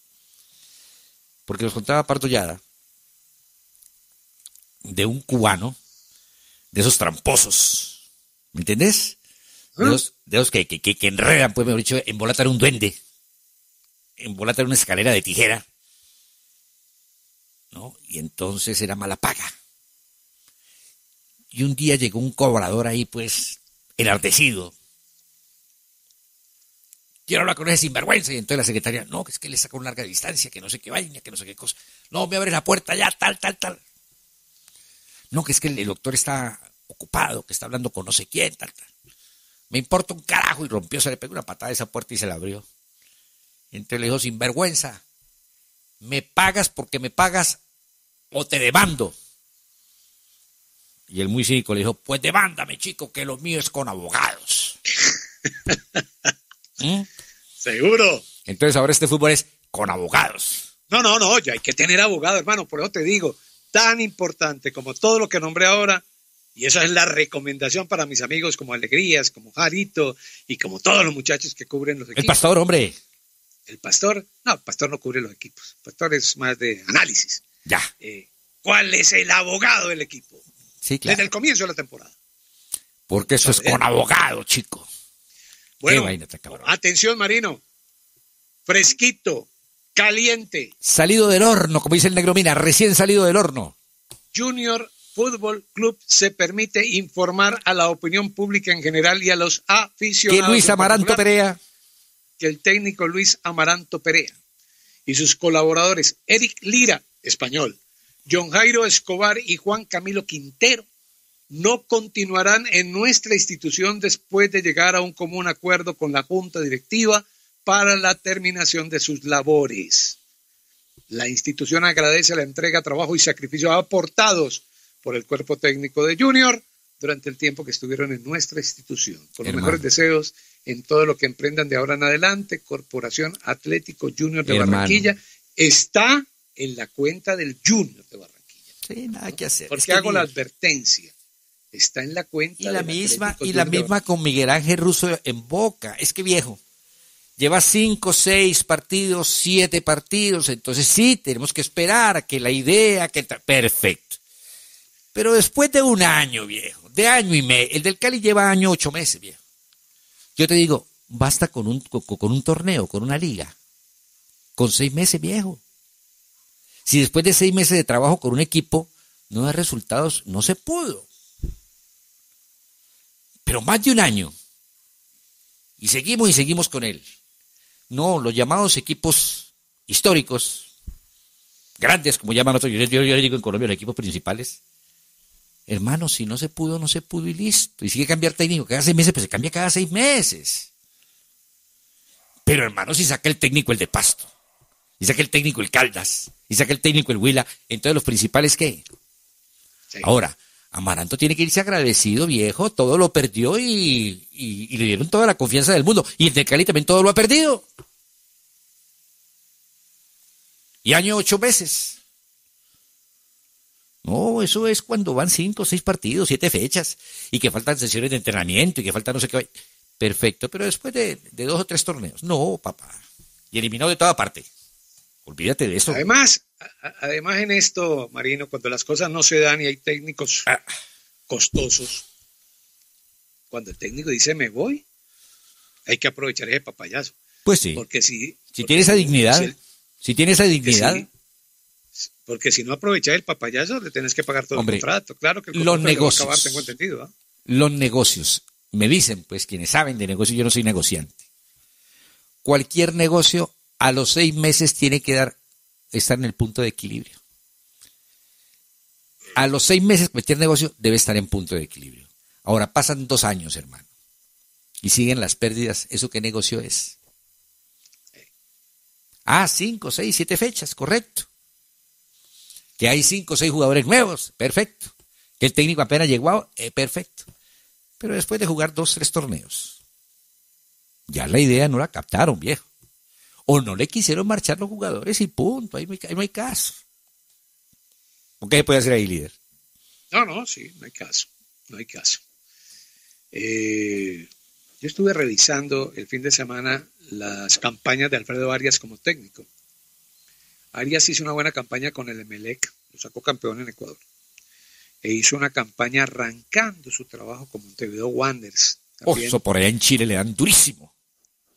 Porque nos contaba Pardo Llada de un cubano, de esos tramposos, ¿me entendés? De esos que, que, que, que enredan, pues mejor dicho, embolatar un duende, embolatar una escalera de tijera, ¿no? Y entonces era mala paga. Y un día llegó un cobrador ahí, pues, enardecido. Quiero hablar con ese sinvergüenza. Y entonces la secretaria, no, que es que le saca una larga distancia, que no sé qué vaina, que no sé qué cosa. No, me abre la puerta ya, tal, tal, tal. No, que es que el, doctor está ocupado, que está hablando con no sé quién, tal, tal. Me importa un carajo. Y rompió, se le pegó una patada a esa puerta y se la abrió. Entonces le dijo, sinvergüenza, me pagas porque me pagas o te demando. Y el muy cínico le dijo, pues demándame, chico, que lo mío es con abogados. <laughs> ¿Mm? Seguro. Entonces ahora este fútbol es con abogados. No, no, no, ya hay que tener abogado, hermano, por eso te digo, tan importante como todo lo que nombré ahora, y esa es la recomendación para mis amigos como Alegrías, como Jarito y como todos los muchachos que cubren los equipos. El pastor, hombre. El pastor, no, el pastor no cubre los equipos, el pastor es más de análisis. Ya. Eh, ¿Cuál es el abogado del equipo? Sí, claro. Desde el comienzo de la temporada. Porque eso es con abogado, chico. Bueno, Qué vaina atención, Marino. Fresquito, caliente. Salido del horno, como dice el negro Mina, recién salido del horno. Junior Fútbol Club se permite informar a la opinión pública en general y a los Que aficionados. Luis en Amaranto Perea. Que el técnico Luis Amaranto Perea y sus colaboradores Eric Lira, español, John Jairo Escobar y Juan Camilo Quintero no continuarán en nuestra institución después de llegar a un común acuerdo con la Junta Directiva para la terminación de sus labores. La institución agradece la entrega, trabajo y sacrificio aportados por el cuerpo técnico de Junior durante el tiempo que estuvieron en nuestra institución. Con los mejores deseos en todo lo que emprendan de ahora en adelante, Corporación Atlético Junior de Hermano. Barranquilla está en la cuenta del Junior de Barranquilla. Sí, nada que hacer. ¿Por Es qué que hago la advertencia? Está en la cuenta Y la del misma, Atlético y la Junior misma con Miguel Ángel Russo en Boca. Es que viejo, lleva cinco, seis partidos, siete partidos, entonces sí, tenemos que esperar a que la idea, que perfecto. Pero después de un año, viejo, de año y medio, el del Cali lleva año, ocho meses, viejo. Yo te digo, basta con un, con, con un torneo, con una liga, con seis meses, viejo. Si después de seis meses de trabajo con un equipo no da resultados, no se pudo pero más de un año. Y seguimos y seguimos con él. No, los llamados equipos históricos, grandes, como llaman otros, yo, yo, yo le digo en Colombia los equipos principales. Hermano, si no se pudo, no se pudo y listo. Y sigue cambiar técnico cada seis meses, pues se cambia cada seis meses. Pero hermano, si saca el técnico el de Pasto, y saca el técnico el Caldas, y saca el técnico el Huila, entonces los principales, ¿qué? Ahora, Amaranto tiene que irse agradecido, viejo, todo lo perdió y, le dieron toda la confianza del mundo. Y el de Cali también todo lo ha perdido. Y año ocho veces. No, eso es cuando van cinco, seis partidos, siete fechas, y que faltan sesiones de entrenamiento, y que falta no sé qué. Perfecto, pero después de, de dos o tres torneos. No, papá. Y eliminado de toda parte. Olvídate de eso. Además, a- además en esto, Marino, cuando las cosas no se dan y hay técnicos Ah. costosos, cuando el técnico dice me voy, hay que aprovechar ese papayazo. Pues sí. Porque si, Si porque tiene esa dignidad, si si tiene esa dignidad, porque si no aprovechas el papayazo, le tenés que pagar todo Hombre, el contrato. Claro que el los va a negocios. acabar, tengo entendido. ¿ah? los negocios, me dicen, pues quienes saben de negocios, yo no soy negociante. Cualquier negocio a los seis meses tiene que dar, estar en el punto de equilibrio. A los seis meses cualquier negocio debe estar en punto de equilibrio. Ahora pasan dos años, hermano, y siguen las pérdidas. ¿Eso qué negocio es? Ah, cinco, seis, siete fechas, correcto. Que hay cinco seis jugadores nuevos, perfecto. Que el técnico apenas llegó, eh, perfecto. Pero después de jugar dos, tres torneos, ya la idea no la captaron, viejo. O no le quisieron marchar los jugadores y punto, ahí no hay, ahí no hay caso. ¿O qué se puede hacer ahí, líder? No, no, sí, no hay caso. No hay caso. Eh, yo estuve revisando el fin de semana las campañas de Alfredo Arias como técnico. Arias hizo una buena campaña con el Emelec, lo sacó campeón en Ecuador. E hizo una campaña arrancando su trabajo con Montevideo Wanderers, Oh, eso por allá en Chile le dan durísimo.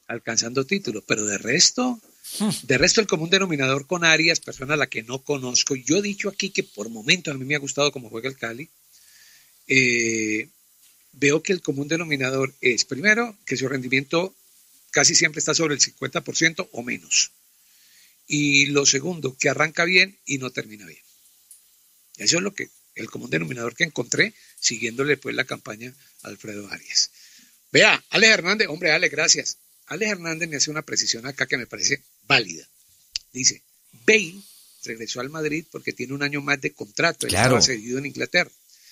Alcanzando títulos. Pero de resto, de resto el común denominador con Arias, persona a la que no conozco, yo he dicho aquí que por momentos a mí me ha gustado cómo juega el Cali, eh, veo que el común denominador es, primero, que su rendimiento casi siempre está sobre el 50% o menos. Y lo segundo, que arranca bien y no termina bien. Eso es lo que, el común denominador que encontré siguiéndole pues la campaña a Alfredo Arias. Vea, Alex Hernández, hombre, Alex, gracias. Alex Hernández me hace una precisión acá que me parece válida. Dice, Bale regresó al Madrid porque tiene un año más de contrato. Él Claro. estaba cedido en Inglaterra.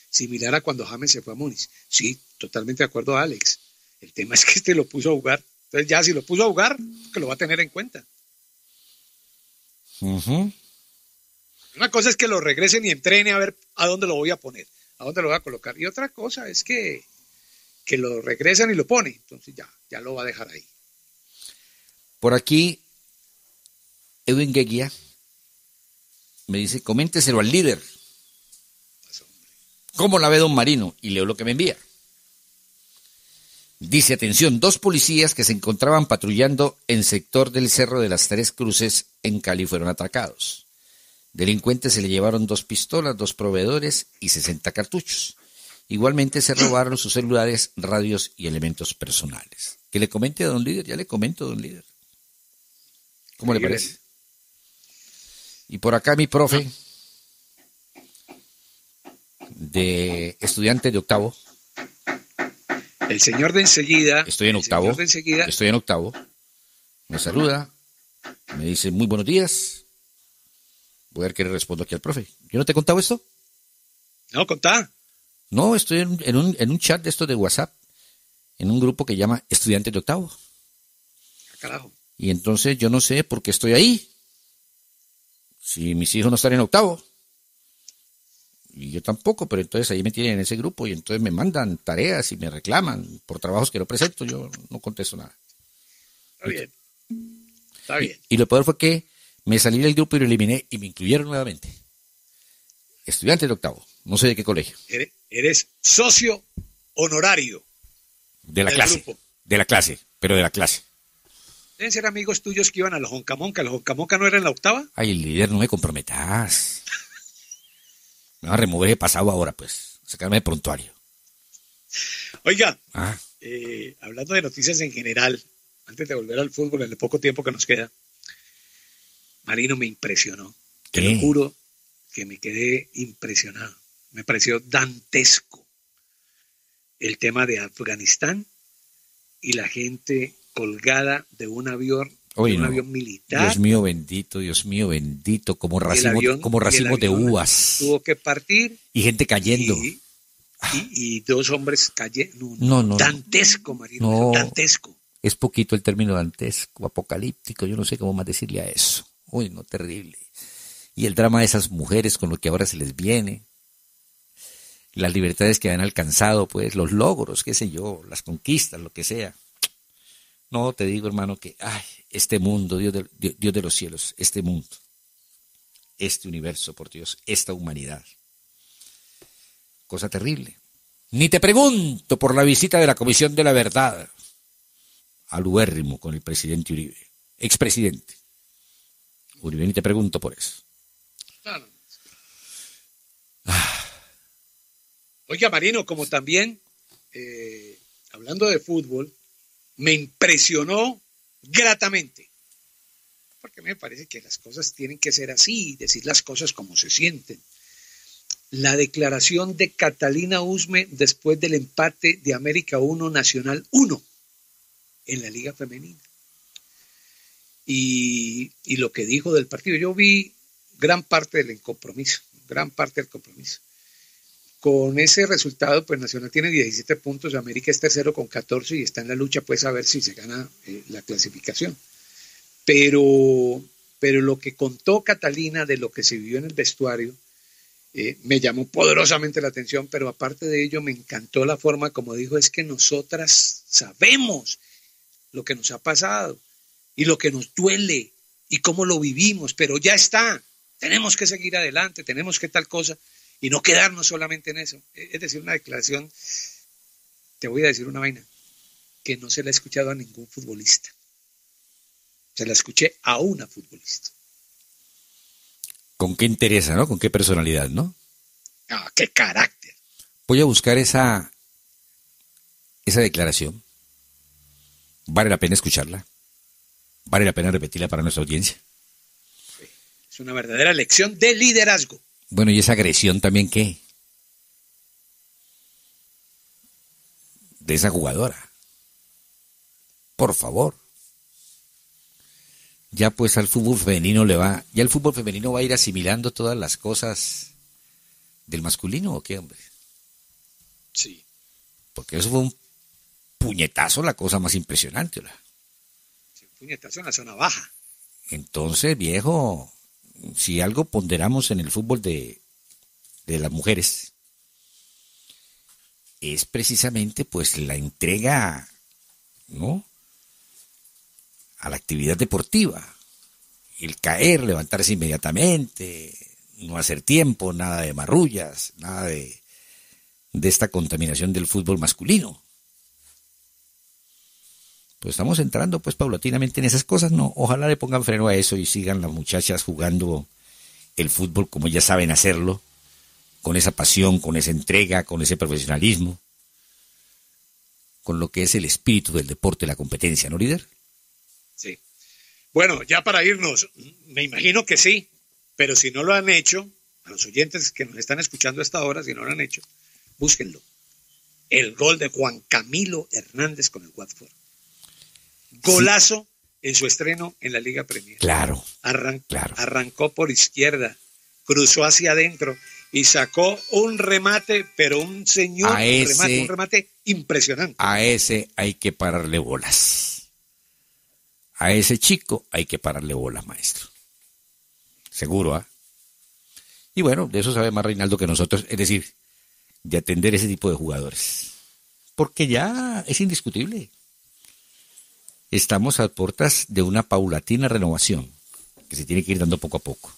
Similar a cuando James se fue a Múnich. Sí, totalmente de acuerdo, Alex. El tema es que este lo puso a jugar. Entonces ya si lo puso a jugar, que lo va a tener en cuenta. Ujú. Una cosa es que lo regresen y entrene a ver a dónde lo voy a poner, a dónde lo voy a colocar. Y otra cosa es que, que lo regresan y lo pone. Entonces ya, ya lo va a dejar ahí. Por aquí, Edwin Gueguía me dice, coménteselo al líder. ¿Cómo la ve don Marino? Y leo lo que me envía. Dice, atención, dos policías que se encontraban patrullando en sector del Cerro de las Tres Cruces en Cali fueron atracados. Delincuentes se le llevaron dos pistolas, dos proveedores y 60 cartuchos. Igualmente se robaron sus celulares, radios y elementos personales. Que le comente a don líder, ya le comento, don líder. ¿Cómo le parece? Y por acá mi profe de estudiante de octavo. El señor de enseguida. Estoy en octavo. de enseguida. Estoy en octavo. Me saluda. Me dice muy buenos días. Voy a ver qué le respondo aquí al profe. ¿Yo no te he contado esto? No, contá. No, estoy en, en un, en un chat de esto de WhatsApp, en un grupo que llama Estudiantes de Octavo. Ah, Carajo. Y entonces yo no sé por qué estoy ahí. si mis hijos no están en octavo, y yo tampoco, pero entonces ahí me tienen en ese grupo y entonces me mandan tareas y me reclaman por trabajos que no presento, yo no contesto nada. Está bien. Está bien. Y lo peor fue que me salí del grupo y lo eliminé y me incluyeron nuevamente. Estudiante de octavo, no sé de qué colegio. Eres, eres socio honorario. De la clase. grupo. De la clase, pero de la clase. Deben ser amigos tuyos que iban a la Joncamonca. ¿La Joncamonca no era en la octava? Ay, líder, no me comprometas. <laughs> Me va a remover el pasado ahora, pues. Sacarme de prontuario. Oiga, Ah, eh, hablando de noticias en general, antes de volver al fútbol, en el poco tiempo que nos queda, Marino me impresionó. Te lo juro que me quedé impresionado. Me pareció dantesco el tema de Afganistán y la gente colgada de un avión, Oye, de un no. avión militar. Dios mío bendito, Dios mío bendito, como avión- como racimos de uvas. Tuvo que partir Y gente cayendo. y, y- y dos hombres cayendo. No, no. Dantesco, Marino. No. Dantesco. Es poquito el término dantesco, apocalíptico, yo no sé cómo más decirle a eso. Uy, no, terrible. Y el drama de esas mujeres con lo que ahora se les viene. Las libertades que han alcanzado, pues, los logros, qué sé yo, las conquistas, lo que sea. No, te digo, hermano, que, ay, este mundo, Dios de, los cielos, este mundo, este universo, por Dios, esta humanidad. Cosa terrible. Ni te pregunto por la visita de la Comisión de la Verdad al ubérrimo con el presidente Uribe, expresidente. Uribe, ni te pregunto por eso. Oiga, Marino, como también, eh, hablando de fútbol, me impresionó gratamente. Porque me parece que las cosas tienen que ser así, decir las cosas como se sienten. La declaración de Catalina Usme después del empate de América 1 Nacional 1 en la Liga Femenina. Y, y lo que dijo del partido. Yo vi gran parte del compromiso, gran parte del compromiso. Con ese resultado, pues Nacional tiene 17 puntos, América es tercero con 14 y está en la lucha, pues a ver si se gana eh, la clasificación. Pero, pero lo que contó Catalina de lo que se vivió en el vestuario eh, me llamó poderosamente la atención, pero aparte de ello me encantó la forma como dijo, es que nosotras sabemos lo que nos ha pasado y lo que nos duele y cómo lo vivimos, pero ya está, tenemos que seguir adelante, tenemos que tal cosa y no quedarnos solamente en eso. E, Es decir, una declaración, te voy a decir una vaina, que no se la he escuchado a ningún futbolista. Se la escuché a una futbolista. ¿Con qué interesa, no? ¿Con qué personalidad, no? Ah, qué carácter. Voy a buscar esa, esa declaración. Vale la pena escucharla. Vale la pena repetirla para nuestra audiencia. Es una verdadera lección de liderazgo. Bueno, ¿y esa agresión también qué? De esa jugadora. Por favor. Ya pues al fútbol femenino le va, ya el fútbol femenino va a ir asimilando todas las cosas del masculino o qué, hombre. Sí. Porque eso fue un puñetazo, la cosa más impresionante. ¿verdad? Puñetazo en la zona baja. Entonces, viejo, si algo ponderamos en el fútbol de, de las mujeres, es precisamente pues la entrega, ¿no? A la actividad deportiva. El caer, levantarse inmediatamente, no hacer tiempo, nada de marrullas, nada de, de esta contaminación del fútbol masculino. Pues estamos entrando pues paulatinamente en esas cosas, no, ojalá le pongan freno a eso y sigan las muchachas jugando el fútbol como ellas saben hacerlo, con esa pasión, con esa entrega, con ese profesionalismo, con lo que es el espíritu del deporte, la competencia, ¿no, líder? Sí. Bueno, ya para irnos, me imagino que sí, pero si no lo han hecho, a los oyentes que nos están escuchando a esta hora, si no lo han hecho, búsquenlo. El gol de Juan Camilo Hernández con el Watford. Golazo en su estreno en la Liga Premier. Claro. Arran- Claro. Arrancó por izquierda, cruzó hacia adentro y sacó un remate, pero un señor ese- remate, un remate impresionante. A ese hay que pararle bolas. A ese chico hay que pararle bolas, maestro. seguro, ¿ah? Y bueno, de eso sabe más Reinaldo que nosotros, es decir, de atender ese tipo de jugadores. Porque ya es indiscutible. Estamos a puertas de una paulatina renovación que se tiene que ir dando poco a poco.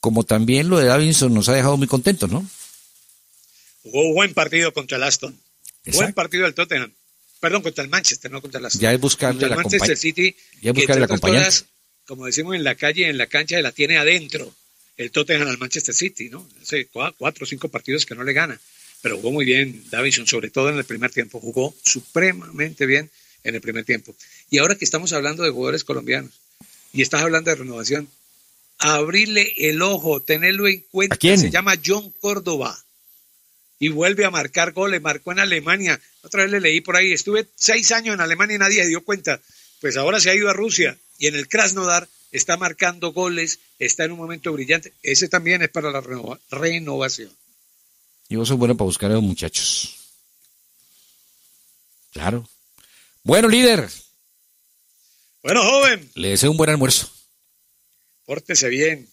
Como también lo de Davinson nos ha dejado muy contentos, ¿no? Jugó un buen partido contra el Aston. Buen partido del Tottenham. Perdón, contra el Manchester, no contra el Aston. Ya es buscarle Contra la Manchester City, ya es que buscarle entre la cosas, como decimos en la calle, en la cancha, la tiene adentro. El Tottenham al Manchester City, ¿no? Hace cua- cuatro o cinco partidos que no le gana. Pero jugó muy bien Davison, sobre todo en el primer tiempo. Jugó supremamente bien en el primer tiempo. Y ahora que estamos hablando de jugadores colombianos y estás hablando de renovación, abrirle el ojo, tenerlo en cuenta. quién? Se llama John Córdoba y vuelve a marcar goles. Marcó en Alemania. Otra vez le leí por ahí. Estuve seis años en Alemania y nadie se dio cuenta. Pues ahora se ha ido a Rusia y en el Krasnodar está marcando goles. Está en un momento brillante. Ese también es para la renova- renovación. Y vos sos bueno para buscar a los muchachos. Claro. Bueno, líder, Bueno, joven, le deseo un buen almuerzo. pórtese bien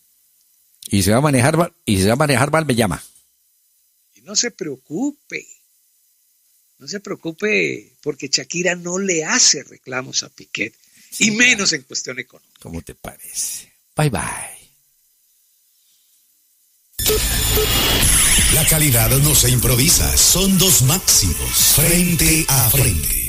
Y se va a manejar, mal- y se va a manejar mal, me llama. y no se preocupe. No se preocupe porque Shakira no le hace reclamos a Piquet y menos en cuestión económica. ¿Cómo te parece? Bye bye. La calidad no se improvisa, son dos máximos frente a frente.